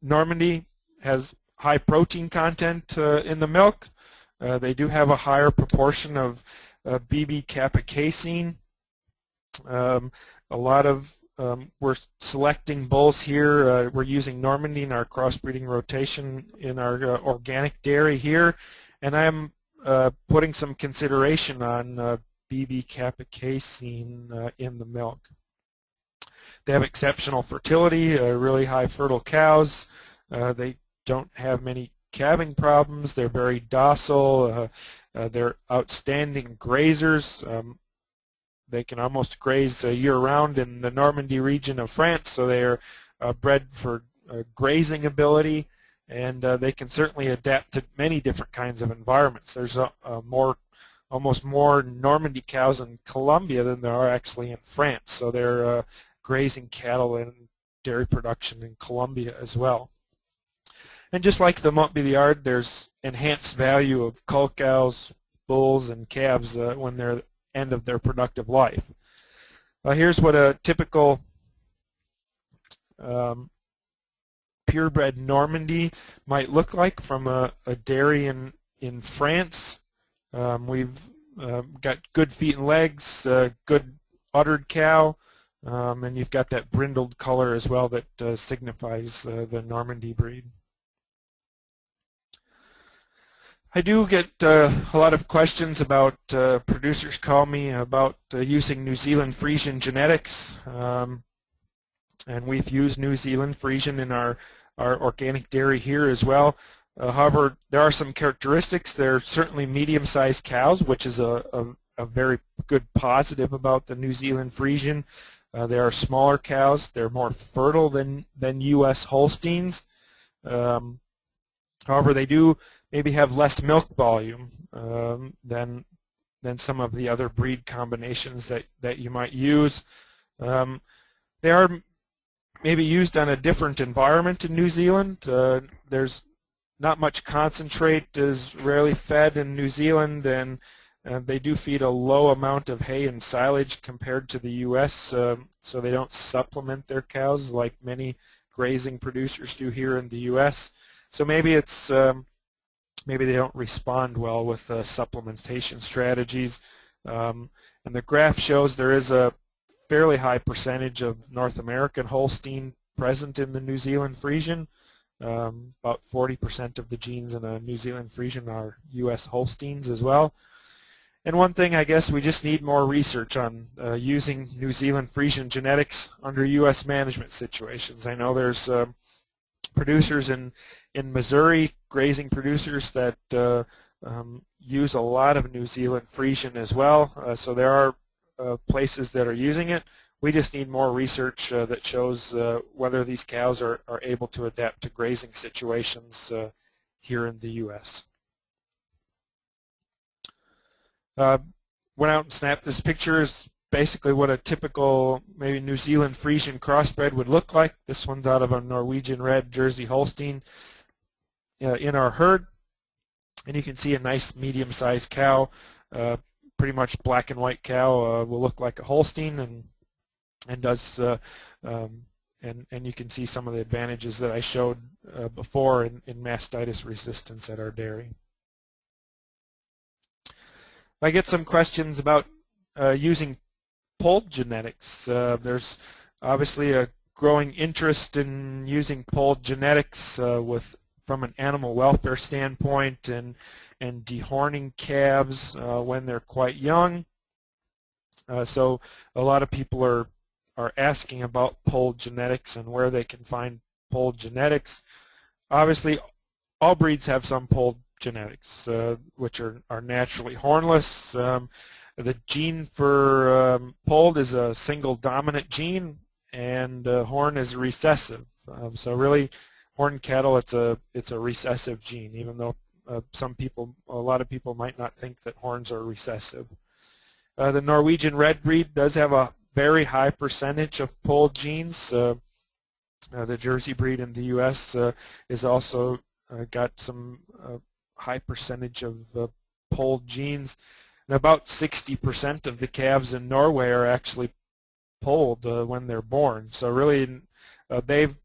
Normandy has high protein content uh, in the milk. Uh, they do have a higher proportion of uh, BB kappa casein. Um, a lot of um, we're selecting bulls here. Uh, we're using Normandy in our crossbreeding rotation in our uh, organic dairy here, and I'm uh, putting some consideration on BB kappa casein in the milk. They have exceptional fertility, really high fertile cows. they don't have many calving problems. They're very docile. Uh, uh, they're outstanding grazers. Um, they can almost graze uh, year-round in the Normandy region of France, so they are uh, bred for uh, grazing ability, and uh, they can certainly adapt to many different kinds of environments. There's a, a more, almost more Normandy cows in Colombia than there are actually in France, so they're grazing cattle and dairy production in Colombia as well. And just like the Montbéliard, there's enhanced value of cull cows, bulls, and calves uh, when they're end of their productive life. Uh, here's what a typical um, purebred Normandy might look like from a, a dairy in, in France. Um, we've uh, got good feet and legs, uh, good uddered cow, um, and you've got that brindled color as well that uh, signifies uh, the Normandy breed. I do get uh, a lot of questions about uh, producers call me about uh, using New Zealand Friesian genetics, um, and we've used New Zealand Friesian in our our organic dairy here as well. Uh, however, there are some characteristics. They're certainly medium-sized cows, which is a, a, a, very good positive about the New Zealand Friesian. Uh, they are smaller cows. They're more fertile than than U.S. Holsteins. Um, however, they do maybe have less milk volume um, than than some of the other breed combinations that that you might use. Um, they are maybe used on a different environment in New Zealand. Uh, there's not much concentrate is rarely fed in New Zealand, and they do feed a low amount of hay and silage compared to the U.S., um, so they don't supplement their cows like many grazing producers do here in the U.S. So maybe it's um, maybe they don't respond well with uh, supplementation strategies. Um, and the graph shows there is a fairly high percentage of North American Holstein present in the New Zealand Friesian. Um, about 40% of the genes in a New Zealand Friesian are U.S. Holsteins as well. And one thing I guess we just need more research on uh, using New Zealand Friesian genetics under U.S. management situations. I know there's uh, producers in, in Missouri, grazing producers that uh, um, use a lot of New Zealand Friesian as well. Uh, so there are uh, places that are using it. We just need more research uh, that shows whether these cows are, are able to adapt to grazing situations here in the U.S. Uh, went out and snapped this picture is basically what a typical maybe New Zealand Friesian crossbred would look like. This one's out of a Norwegian Red Jersey Holstein uh, in our herd. And you can see a nice medium-sized cow, uh, pretty much black and white cow, uh, will look like a Holstein and and does uh, um, and and you can see some of the advantages that I showed uh, before in, in mastitis resistance at our dairy. I get some questions about uh, using polled genetics. Uh, there's obviously a growing interest in using polled genetics uh, with from an animal welfare standpoint and and dehorning calves uh, when they're quite young. Uh, so a lot of people are are asking about polled genetics and where they can find polled genetics. Obviously, all breeds have some polled genetics, uh, which are, are naturally hornless. Um, the gene for um, polled is a single dominant gene, and uh, horn is recessive. Um, so really, horned cattle, it's a it's a recessive gene, even though uh, some people, a lot of people might not think that horns are recessive. Uh, the Norwegian red breed does have a very high percentage of polled genes. Uh, uh, the Jersey breed in the U.S. Is also got some high percentage of uh, polled genes. And about 60% of the calves in Norway are actually polled uh, when they're born. So really, uh, they've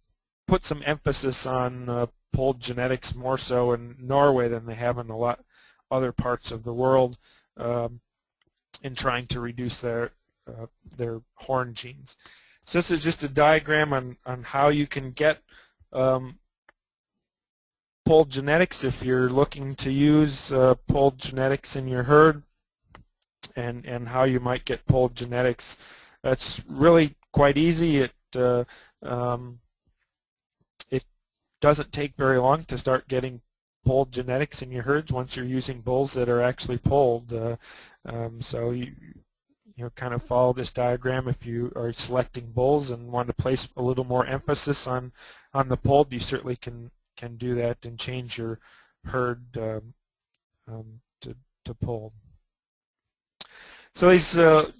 put some emphasis on uh, polled genetics more so in Norway than they have in a lot other parts of the world um, in trying to reduce their uh, their horn genes. So this is just a diagram on, on how you can get um, polled genetics if you're looking to use uh, genetics in your herd and, and how you might get polled genetics. That's really quite easy. It, uh, um, it doesn't take very long to start getting polled genetics in your herds once you're using bulls that are actually polled. Uh, um, so you, you know, kind of follow this diagram if you are selecting bulls and want to place a little more emphasis on on the polled, you certainly can can do that and change your herd um, um, to, to polled. So these uh,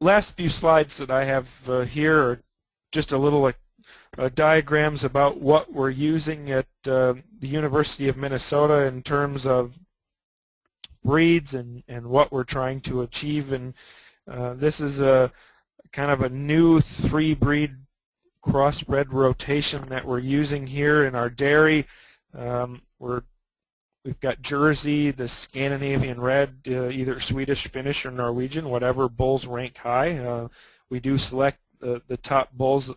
last few slides that I have uh, here are just a little uh, diagrams about what we're using at uh, the University of Minnesota in terms of breeds and, and what we're trying to achieve. And uh, this is a kind of a new three-breed crossbred rotation that we're using here in our dairy. Um, we're We've got Jersey, the Scandinavian Red, uh, either Swedish, Finnish, or Norwegian, whatever bulls rank high. Uh, we do select the, the top bulls,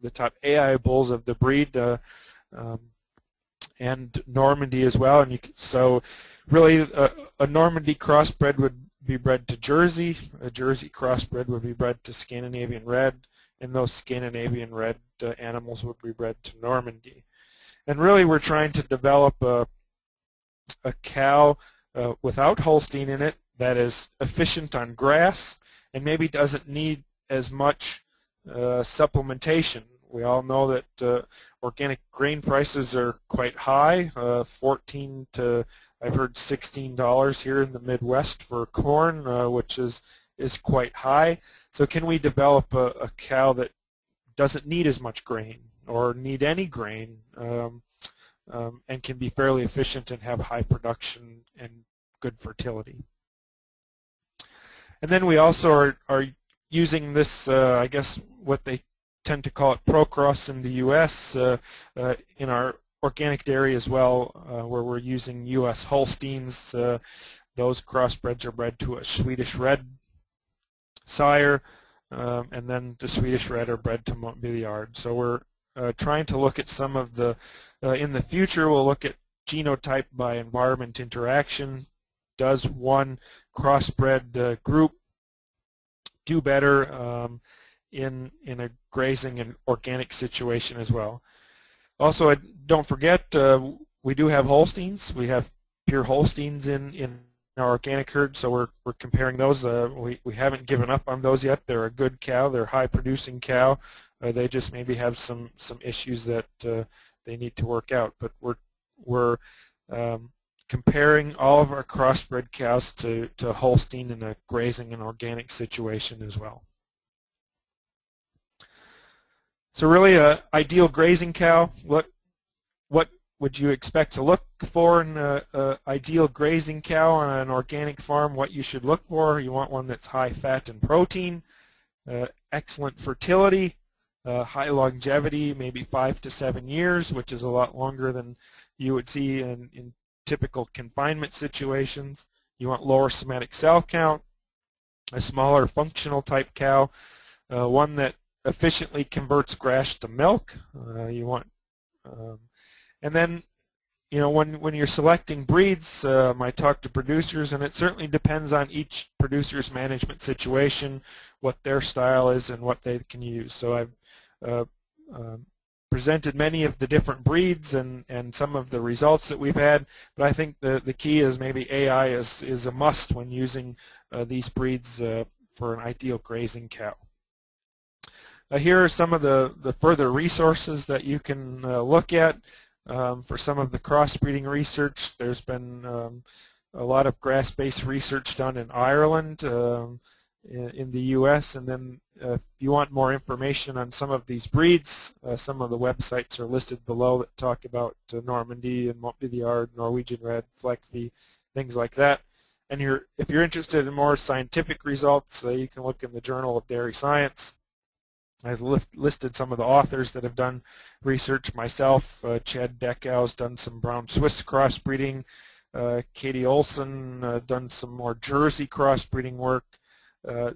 the top AI bulls of the breed, uh, um, and Normandy as well. And you so, really, a, a Normandy crossbred would be bred to Jersey. A Jersey crossbred would be bred to Scandinavian Red and those Scandinavian red uh, animals would be bred to Normandy. And really we're trying to develop a, a cow uh, without Holstein in it that is efficient on grass and maybe doesn't need as much uh, supplementation. We all know that uh, organic grain prices are quite high, uh, 14 to I've heard $16 here in the Midwest for corn, uh, which is is quite high. So can we develop a, a cow that doesn't need as much grain or need any grain um, um, and can be fairly efficient and have high production and good fertility. And then we also are, are using this, uh, I guess, what they tend to call it Procross in the U.S. Uh, uh, in our organic dairy as well, uh, where we're using U.S. Holsteins. Uh, those crossbreds are bred to a Swedish Red sire, um, and then the Swedish Red are bred to Montbéliard. So we're uh, trying to look at some of the, in the future, we'll look at genotype by environment interaction. Does one crossbred group do better um, in in a grazing and organic situation as well. Also, don't forget uh, we do have Holsteins. We have pure Holsteins in in our organic herd, so we're we're comparing those. Uh, we we haven't given up on those yet. They're a good cow. They're high-producing cow. Uh, they just maybe have some some issues that uh, they need to work out. But we're we're um, comparing all of our crossbred cows to, to Holstein in a grazing and organic situation as well. So really a ideal grazing cow, what, what would you expect to look for in an ideal grazing cow on an organic farm? What you should look for, you want one that's high fat and protein, uh, excellent fertility, uh, high longevity, maybe five to seven years, which is a lot longer than you would see in, in typical confinement situations. You want lower somatic cell count, a smaller functional type cow, uh, one that efficiently converts grass to milk. Uh, you want, um, and then, you know, when when you're selecting breeds, um, I talk to producers, and it certainly depends on each producer's management situation, what their style is, and what they can use. So I've uh, um, presented many of the different breeds and, and some of the results that we've had, but I think the, the key is maybe AI is, is a must when using uh, these breeds uh, for an ideal grazing cow. Uh, here are some of the, the further resources that you can uh, look at um, for some of the crossbreeding research. There's been um, a lot of grass-based research done in Ireland. Um, in the U.S. And then uh, if you want more information on some of these breeds, uh, some of the websites are listed below that talk about uh, Normandy and Montbéliard, Norwegian Red, Fleckvieh, things like that. And you're, if you're interested in more scientific results, uh, you can look in the Journal of Dairy Science. I've listed some of the authors that have done research. Myself, uh, Chad Dechow has done some brown Swiss crossbreeding. Uh, Katie Olson uh, done some more Jersey crossbreeding work. Uh,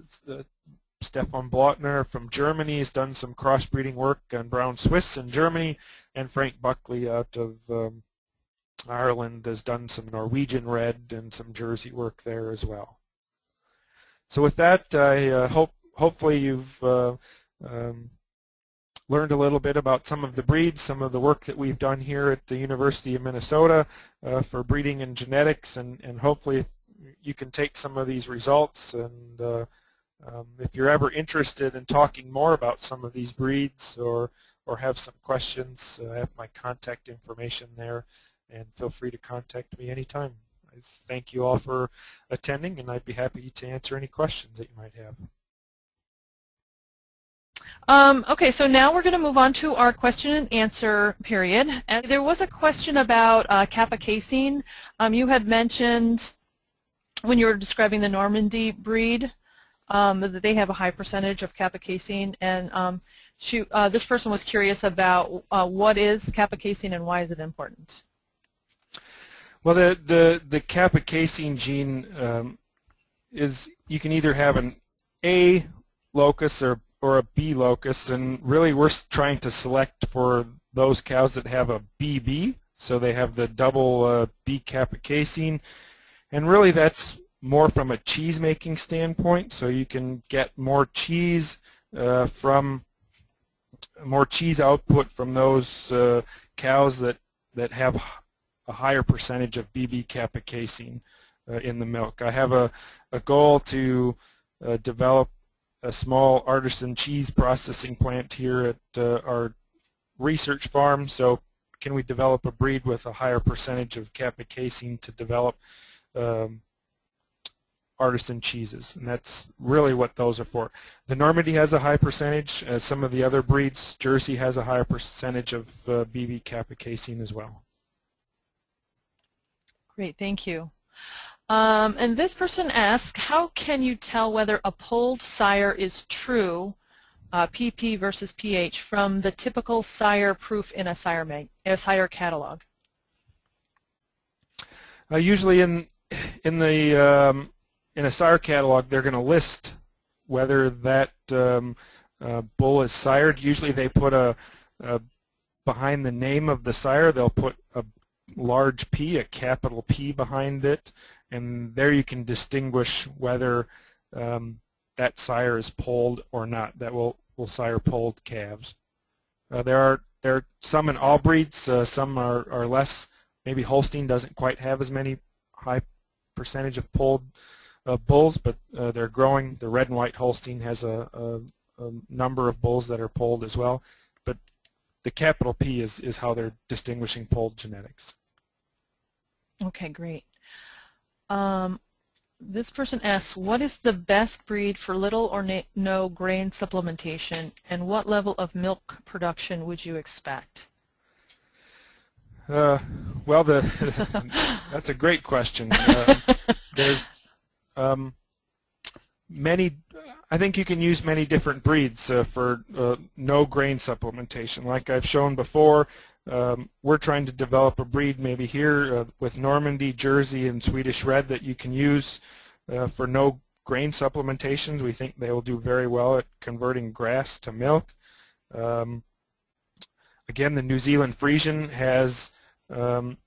Stefan Blöttner from Germany has done some crossbreeding work on brown Swiss in Germany, and Frank Buckley out of um, Ireland has done some Norwegian red and some Jersey work there as well. So with that, I uh, hope hopefully you've uh, um, learned a little bit about some of the breeds, some of the work that we've done here at the University of Minnesota uh, for breeding and genetics, and, and hopefully you can take some of these results and uh, um, if you're ever interested in talking more about some of these breeds or or have some questions, uh, I have my contact information there and feel free to contact me anytime. I thank you all for attending and I'd be happy to answer any questions that you might have. Um, okay, so now we're going to move on to our question and answer period. And there was a question about uh, kappa casein. Um, you had mentioned when you were describing the Normandy breed, um, that they have a high percentage of kappa casein, and um, shoot, uh, this person was curious about uh, what is kappa casein and why is it important. Well, the the the kappa casein gene um, is you can either have an A locus or or a B locus, and really we're trying to select for those cows that have a BB, so they have the double uh, B kappa casein and really that's more from a cheese making standpoint, so you can get more cheese uh, from more cheese output from those uh, cows that, that have a higher percentage of BB kappa casein in the milk. I have a, a goal to uh, develop a small artisan cheese processing plant here at uh, our research farm, so can we develop a breed with a higher percentage of kappa casein to develop um, artisan cheeses, and that's really what those are for. The Normandy has a high percentage. Uh, some of the other breeds, Jersey has a higher percentage of uh, BB kappa casein as well. Great, thank you. Um, and this person asks, how can you tell whether a polled sire is true, uh, PP versus pH, from the typical sire proof in a sire, mag a sire catalog? Uh, usually in in the um, in a sire catalog, they're going to list whether that um, uh, bull is sired. Usually they put a, a, behind the name of the sire, they'll put a large P, a capital P behind it, and there you can distinguish whether um, that sire is polled or not. That will will sire polled calves. Uh, there are there are some in all breeds. Uh, some are, are less. Maybe Holstein doesn't quite have as many high percentage of polled uh, bulls, but uh, they're growing. The red and white Holstein has a, a, a, number of bulls that are polled as well. But the capital P is, is how they're distinguishing polled genetics. Okay, great. Um, this person asks, what is the best breed for little or no grain supplementation, and what level of milk production would you expect? Uh, well, the, that's a great question. Uh, there's um, many. I think you can use many different breeds uh, for uh, no grain supplementation. Like I've shown before, um, we're trying to develop a breed maybe here uh, with Normandy, Jersey, and Swedish Red that you can use uh, for no grain supplementations. We think they will do very well at converting grass to milk. Um, again, the New Zealand Friesian has um,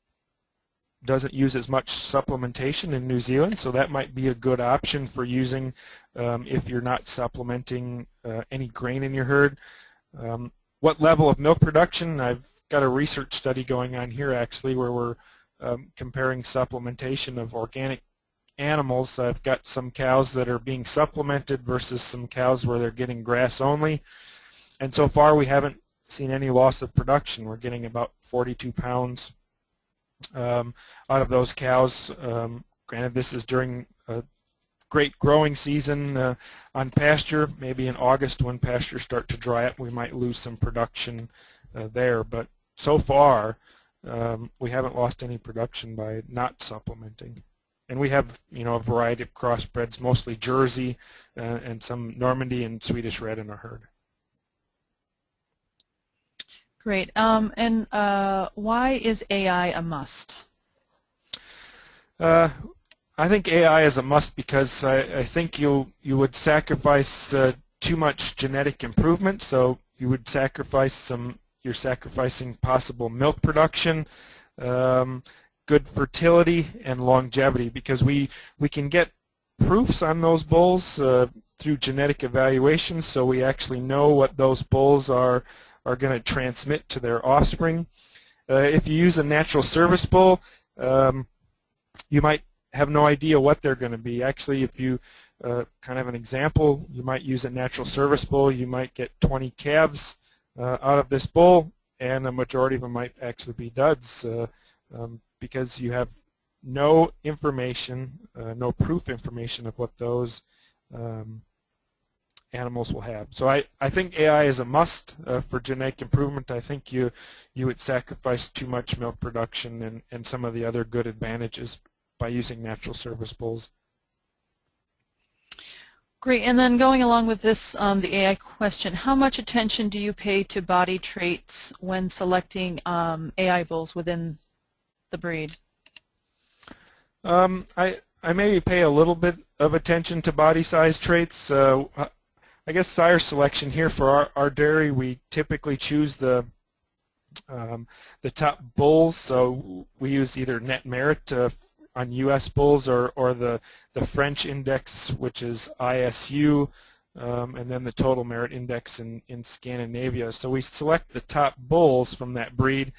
doesn't use as much supplementation in New Zealand, so that might be a good option for using um, if you're not supplementing uh, any grain in your herd. Um, what level of milk production? I've got a research study going on here actually where we're um, comparing supplementation of organic animals. I've got some cows that are being supplemented versus some cows where they're getting grass only. And so far we haven't seen any loss of production. We're getting about 42 pounds um, out of those cows. Um, granted, this is during a great growing season uh, on pasture. Maybe in August when pastures start to dry up, we might lose some production uh, there. But so far, um, we haven't lost any production by not supplementing. And we have, you know, a variety of crossbreds, mostly Jersey uh, and some Normandy and Swedish Red in our herd. Great. Um, and uh, why is AI a must? Uh, I think AI is a must because I, I think you you would sacrifice uh, too much genetic improvement. So you would sacrifice some. You're sacrificing possible milk production, um, good fertility, and longevity because we we can get proofs on those bulls uh, through genetic evaluation. So we actually know what those bulls are are going to transmit to their offspring. Uh, if you use a natural service bull, um, you might have no idea what they're going to be. Actually, if you uh, kind of an example, you might use a natural service bull. You might get 20 calves out of this bull, and a majority of them might actually be duds uh, um, because you have no information, uh, no proof information of what those um, animals will have. So I, I think AI is a must uh, for genetic improvement. I think you you would sacrifice too much milk production and, and some of the other good advantages by using natural service bulls. Great. And then going along with this, um, the AI question, how much attention do you pay to body traits when selecting um, AI bulls within the breed? Um, I, I maybe pay a little bit of attention to body size traits. Uh, I guess sire selection here for our, our dairy, we typically choose the um, the top bulls. So we use either net merit uh, on U.S. bulls or, or the, the French index, which is ISU, um, and then the total merit index in, in Scandinavia. So we select the top bulls from that breed.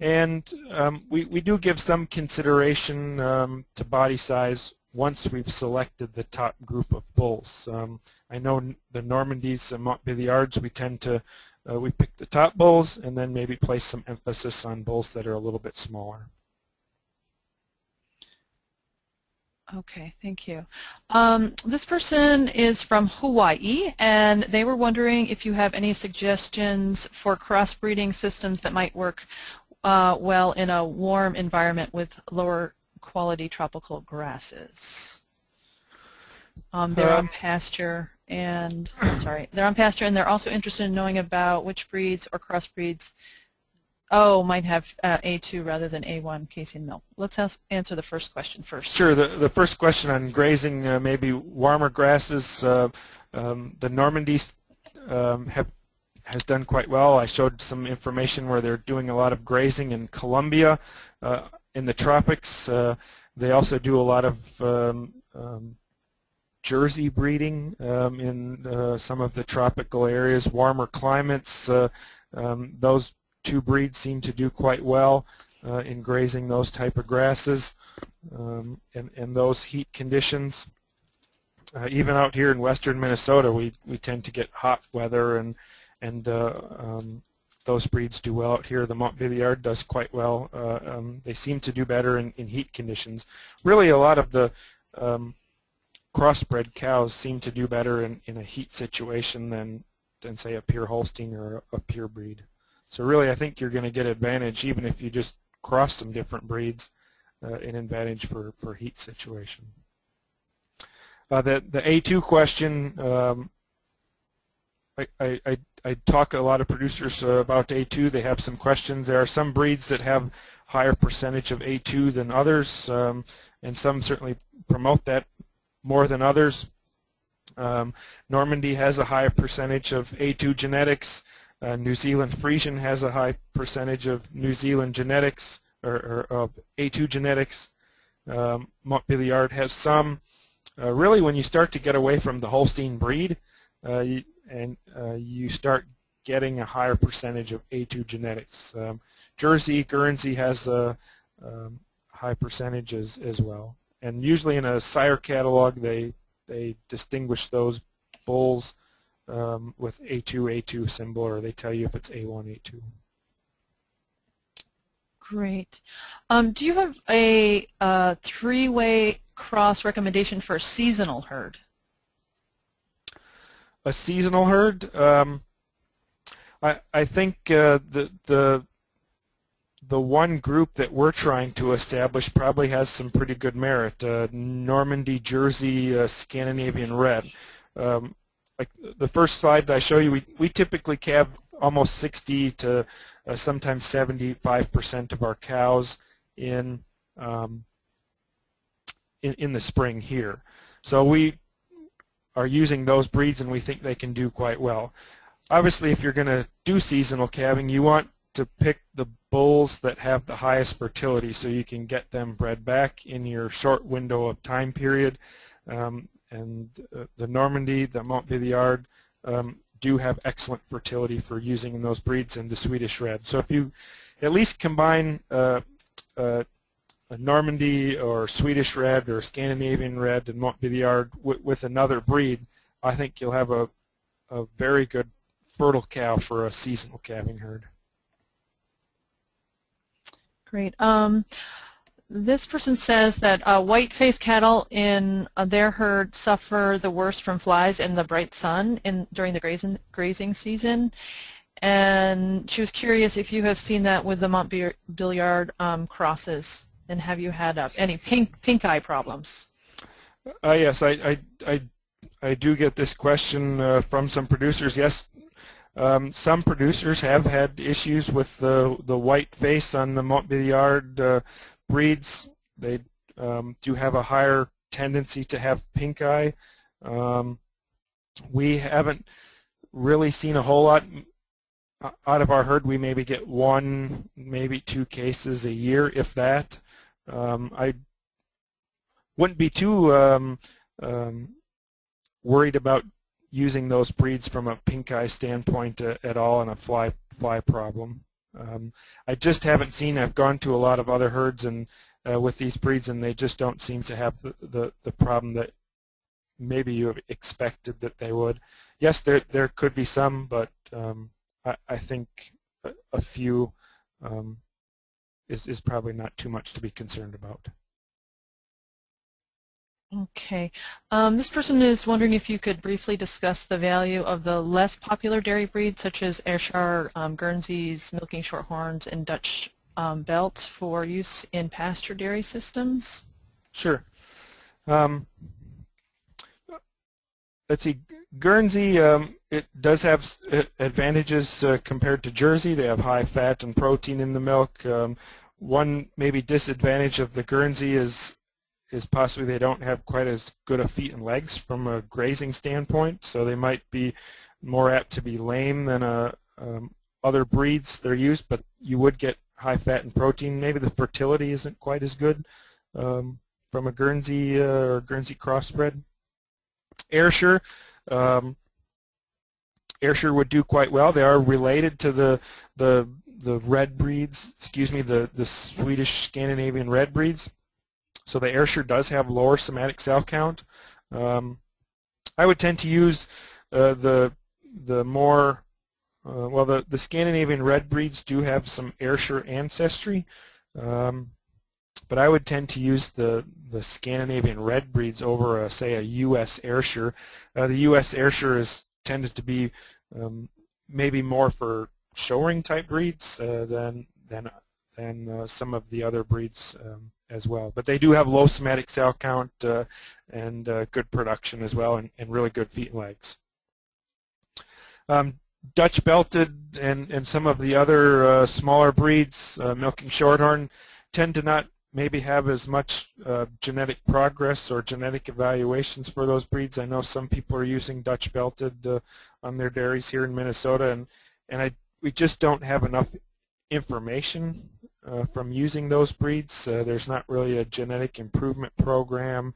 And um, we, we do give some consideration um, to body size once we've selected the top group of bulls. Um, I know the Normandies and Montbéliards, we tend to, uh, we pick the top bulls and then maybe place some emphasis on bulls that are a little bit smaller. Okay, thank you. Um, this person is from Hawaii, and they were wondering if you have any suggestions for crossbreeding systems that might work uh, well in a warm environment with lower quality tropical grasses. Um, they're on pasture, and sorry, they're on pasture, and they're also interested in knowing about which breeds or crossbreeds Oh, might have uh, A2 rather than A1 casein milk. Let's ask, answer the first question first. Sure. The, the first question on grazing, uh, maybe warmer grasses. Uh, um, the Normandy um, have, has done quite well. I showed some information where they're doing a lot of grazing in Colombia uh, in the tropics. Uh, they also do a lot of um, um, Jersey breeding um, in uh, some of the tropical areas, warmer climates. Um, those two breeds seem to do quite well uh, in grazing those type of grasses um, and, and those heat conditions. Uh, even out here in western Minnesota, we, we tend to get hot weather and and uh, um, those breeds do well out here. The Montbéliard does quite well. Uh, um, they seem to do better in, in heat conditions. Really, a lot of the um, crossbred cows seem to do better in, in a heat situation than, than say a pure Holstein or a, a pure breed. So really, I think you're going to get advantage even if you just cross some different breeds, uh, an advantage for, for heat situation. Uh, the, the A2 question, um, I, I, I talk a lot of producers uh, about A2. They have some questions. There are some breeds that have higher percentage of A2 than others, um, and some certainly promote that more than others. Um, Normandy has a higher percentage of A2 genetics. Uh, New Zealand Friesian has a high percentage of New Zealand genetics or, or of A2 genetics. Um, Montbéliard has some. Uh, really, when you start to get away from the Holstein breed, uh, you, and uh, you start getting a higher percentage of A2 genetics. Um, Jersey, Guernsey has a um, high percentage as, as well. And usually in a sire catalog, they they distinguish those bulls um, with A2, A2 symbol, or they tell you if it's A1, A2. Great. Um, do you have a uh, three-way cross recommendation for a seasonal herd? A seasonal herd? Um, I, I think uh, the, the, the one group that we're trying to establish probably has some pretty good merit. Uh, Normandy, Jersey, uh, Scandinavian Red. Um, like the first slide that I show you, we, we typically calve almost 60 to uh, sometimes 75% of our cows in, um, in, in the spring here. So we are using those breeds and we think they can do quite well. Obviously, if you're going to do seasonal calving, you want to pick the bulls that have the highest fertility so you can get them bred back in your short window of time period. Um, and uh, the Normandy, the Montbéliard um, do have excellent fertility for using in those breeds and the Swedish Red. So if you at least combine uh, uh, a Normandy or Swedish Red or Scandinavian Red and Montbéliard with another breed, I think you'll have a, a very good fertile cow for a seasonal calving herd. Great. Um, this person says that uh, white-faced cattle in uh, their herd suffer the worst from flies in the bright sun in, during the grazing, grazing season. And she was curious if you have seen that with the Montbéliard um, crosses, and have you had uh, any pink pink eye problems? Uh, yes, I, I, I, I do get this question uh, from some producers. Yes, um, some producers have had issues with the the white face on the Montbéliard uh, breeds, they um, do have a higher tendency to have pink eye. Um, we haven't really seen a whole lot out of our herd. We maybe get one, maybe two cases a year, if that. Um, I wouldn't be too um, um, worried about using those breeds from a pink eye standpoint uh, at all in a fly fly problem. Um, I just haven't seen. I've gone to a lot of other herds and uh, with these breeds, and they just don't seem to have the, the, the problem that maybe you have expected that they would. Yes, there there could be some, but um, I, I think a, a few um, is is probably not too much to be concerned about. Okay. Um, this person is wondering if you could briefly discuss the value of the less popular dairy breeds such as Ayrshire, um, Guernseys, Milking Shorthorns, and Dutch um, Belts for use in pasture dairy systems? Sure. Um, let's see. Guernsey, um, it does have advantages uh, compared to Jersey. They have high fat and protein in the milk. Um, one maybe disadvantage of the Guernsey is is possibly they don't have quite as good a feet and legs from a grazing standpoint, so they might be more apt to be lame than a, um, other breeds they're used, but you would get high fat and protein. Maybe the fertility isn't quite as good um, from a Guernsey uh, or Guernsey crossbred. Ayrshire, um, Ayrshire would do quite well. They are related to the the the red breeds, excuse me, the the Swedish Scandinavian red breeds. So the Ayrshire does have lower somatic cell count. Um, I would tend to use uh, the the more uh, well the the Scandinavian red breeds do have some Ayrshire ancestry, um, but I would tend to use the the Scandinavian red breeds over a, say a U.S. Ayrshire. Uh, the U.S. Ayrshire is tended to be um, maybe more for showing type breeds uh, than than than uh, some of the other breeds um, as well. But they do have low somatic cell count uh, and uh, good production as well, and, and, really good feet and legs. Um, Dutch belted and, and some of the other uh, smaller breeds, uh, milking shorthorn, tend to not maybe have as much uh, genetic progress or genetic evaluations for those breeds. I know some people are using Dutch belted on their dairies here in Minnesota, and and I we just don't have enough information uh, from using those breeds. Uh, there's not really a genetic improvement program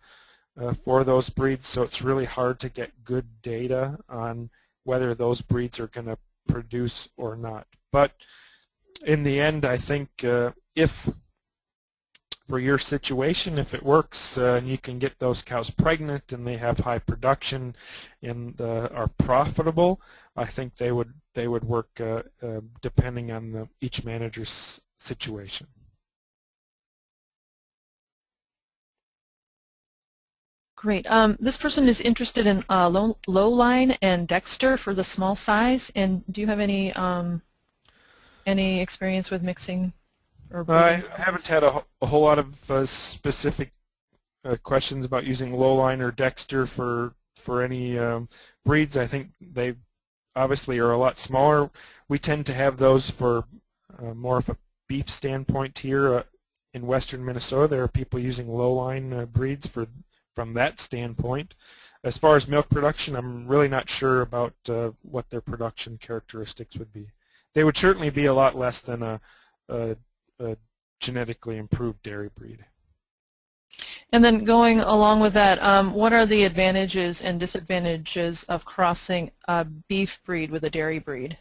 uh, for those breeds, so it's really hard to get good data on whether those breeds are going to produce or not. But in the end, I think uh, if for your situation, if it works uh, and you can get those cows pregnant and they have high production and uh, are profitable, I think they would they would work depending on the, each manager's situation. Great. Um, this person is interested in uh, low, Lowline and Dexter for the small size. And do you have any um, any experience with mixing or I haven't had a, a whole lot of uh, specific uh, questions about using Lowline or Dexter for for any um, breeds. I think they obviously are a lot smaller. We tend to have those for uh, more of a beef standpoint here uh, in western Minnesota. There are people using Lowline uh, breeds for from that standpoint. As far as milk production, I'm really not sure about uh, what their production characteristics would be. They would certainly be a lot less than a, a a genetically improved dairy breed. And then going along with that, um, what are the advantages and disadvantages of crossing a beef breed with a dairy breed?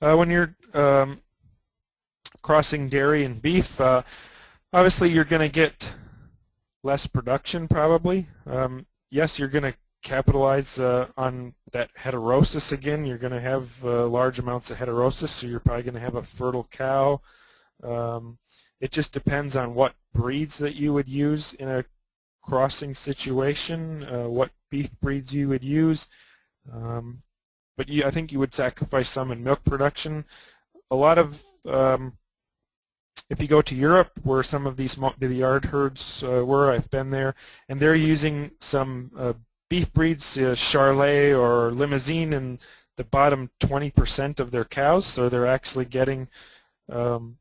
Uh, when you're um, crossing dairy and beef, uh, obviously you're going to get less production probably. Um, yes, you're going to capitalize uh, on that heterosis again. You're going to have uh, large amounts of heterosis, so you're probably going to have a fertile cow. Um, it just depends on what breeds that you would use in a crossing situation, uh, what beef breeds you would use. Um, but you, I think you would sacrifice some in milk production. A lot of, um, if you go to Europe, where some of these the yard herds uh, were, I've been there, and they're using some uh, beef breeds, uh, Charolais or Limousin, in the bottom 20% of their cows, so they're actually getting um,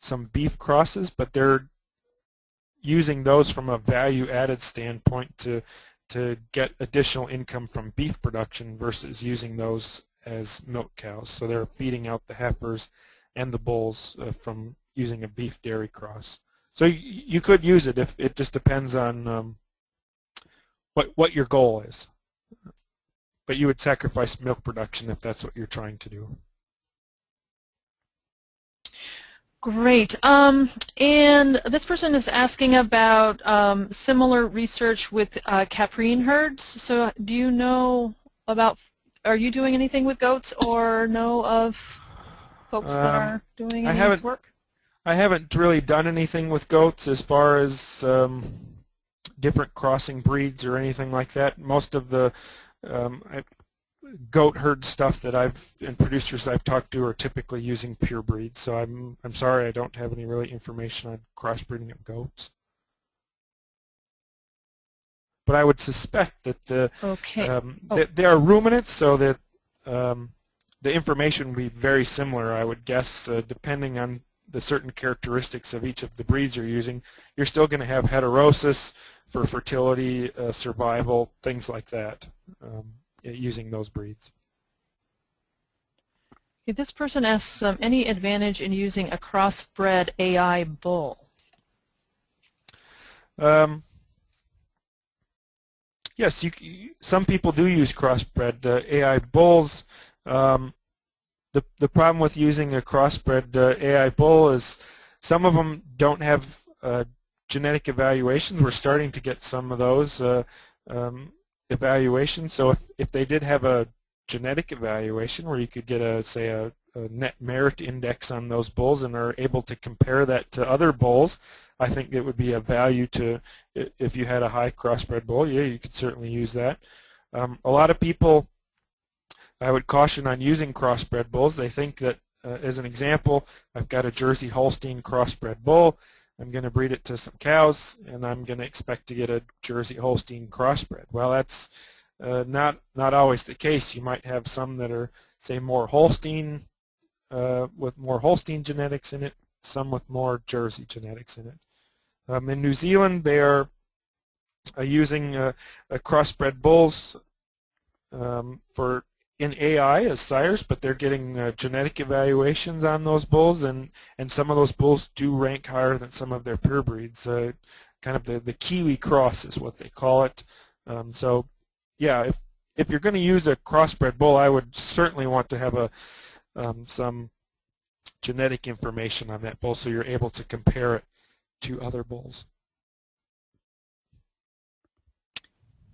some beef crosses, but they're using those from a value-added standpoint to to get additional income from beef production versus using those as milk cows. So they're feeding out the heifers and the bulls uh, from using a beef dairy cross. So you could use it if it just depends on um, what what your goal is. But you would sacrifice milk production if that's what you're trying to do. Great. Um, and this person is asking about um, similar research with uh, caprine herds. So do you know about, are you doing anything with goats or know of folks um, that are doing any I work? I haven't really done anything with goats as far as um, different crossing breeds or anything like that. Most of the um, I, goat herd stuff that I've and producers I've talked to are typically using pure breeds. So I'm I'm sorry I don't have any really information on crossbreeding of goats. But I would suspect that the okay. um, oh. they, they, are ruminants, so that um, the information would be very similar. I would guess, uh, depending on the certain characteristics of each of the breeds you're using, you're still going to have heterosis for fertility, uh, survival, things like that. Um, using those breeds. Okay, this person asks, um, any advantage in using a crossbred AI bull? Um, yes, you, some people do use crossbred uh, AI bulls. Um, the, the problem with using a crossbred uh, AI bull is some of them don't have uh, genetic evaluations. We're starting to get some of those. Uh, um, evaluation. So if, if they did have a genetic evaluation where you could get a say a, a, net merit index on those bulls and are able to compare that to other bulls, I think it would be a value to if you had a high crossbred bull. Yeah, you could certainly use that. Um, a lot of people, I would caution on using crossbred bulls. They think that, uh, as an example, I've got a Jersey Holstein crossbred bull. I'm going to breed it to some cows, and I'm going to expect to get a Jersey Holstein crossbred. Well, that's uh, not not always the case. You might have some that are, say, more Holstein uh, with more Holstein genetics in it, some with more Jersey genetics in it. Um, in New Zealand, they are uh, using uh, crossbred bulls um, for in AI as sires, but they're getting uh, genetic evaluations on those bulls, and, and some of those bulls do rank higher than some of their pure breeds. Uh, kind of the, the Kiwi cross is what they call it. Um, so, yeah, if if you're going to use a crossbred bull, I would certainly want to have a um, some genetic information on that bull so you're able to compare it to other bulls.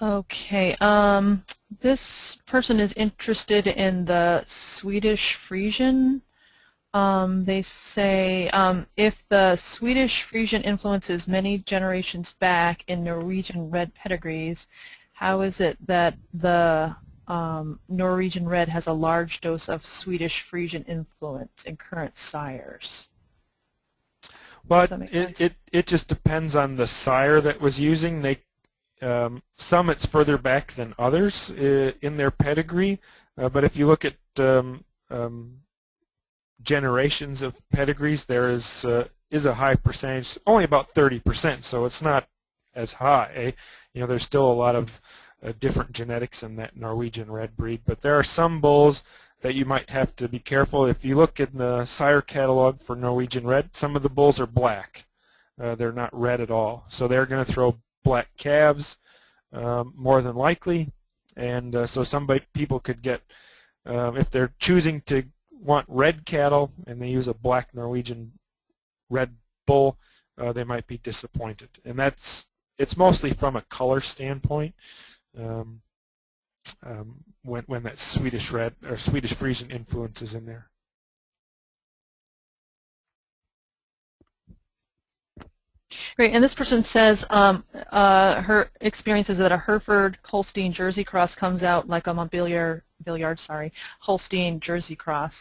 Okay. Um, this person is interested in the Swedish Frisian. Um, they say um, if the Swedish Frisian influences many generations back in Norwegian red pedigrees, how is it that the um, Norwegian red has a large dose of Swedish Frisian influence in current sires? Well, it, it, it just depends on the sire that was using. They um, some it's further back than others uh, in their pedigree, uh, but if you look at um, um, generations of pedigrees, there is uh, is a high percentage, only about 30%, so it's not as high. You know, there's still a lot of uh, different genetics in that Norwegian red breed, but there are some bulls that you might have to be careful. If you look in the sire catalog for Norwegian red, some of the bulls are black. Uh, they're not red at all, so they're going to throw black calves um, more than likely, and uh, so some people could get um, if they're choosing to want red cattle and they use a black Norwegian red bull, uh, they might be disappointed, and that's it's mostly from a color standpoint. Um, um, when when that Swedish red or Swedish Friesian influence is in there. Great. And this person says um, uh, her experience is that a Hereford Holstein Jersey cross comes out like a Montbéliarde, Billiard, sorry, Holstein Jersey cross.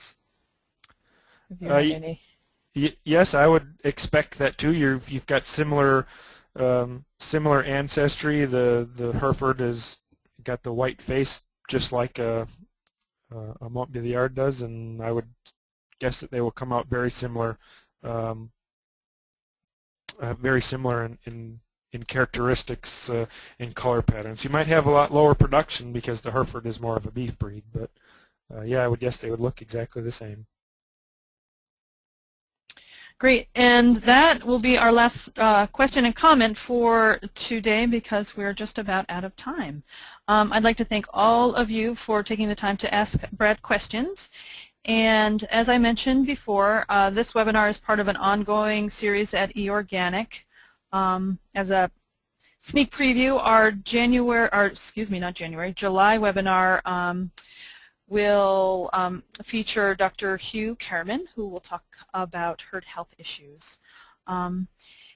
Uh, yes, I would expect that too. You've you've got similar um, similar ancestry. The the Hereford has got the white face just like a a Montbéliarde does, and I would guess that they will come out very similar um, uh, very similar in, in, in characteristics uh, and color patterns. You might have a lot lower production because the Hereford is more of a beef breed, but uh, yeah, I would guess they would look exactly the same. Great, and that will be our last uh, question and comment for today because we're just about out of time. Um, I'd like to thank all of you for taking the time to ask Brad questions. And as I mentioned before, uh, this webinar is part of an ongoing series at eOrganic. Um, as a sneak preview, our January, or excuse me, not January, July webinar um, will um, feature Dr. Hue Karreman, who will talk about herd health issues. Um,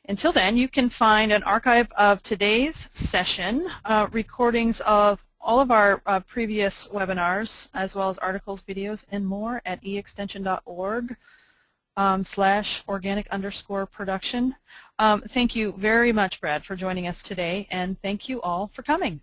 Until then, you can find an archive of today's session, uh, recordings of all of our uh, previous webinars, as well as articles, videos, and more at eXtension.org um, slash organic underscore production. Um, thank you very much, Brad, for joining us today, and thank you all for coming.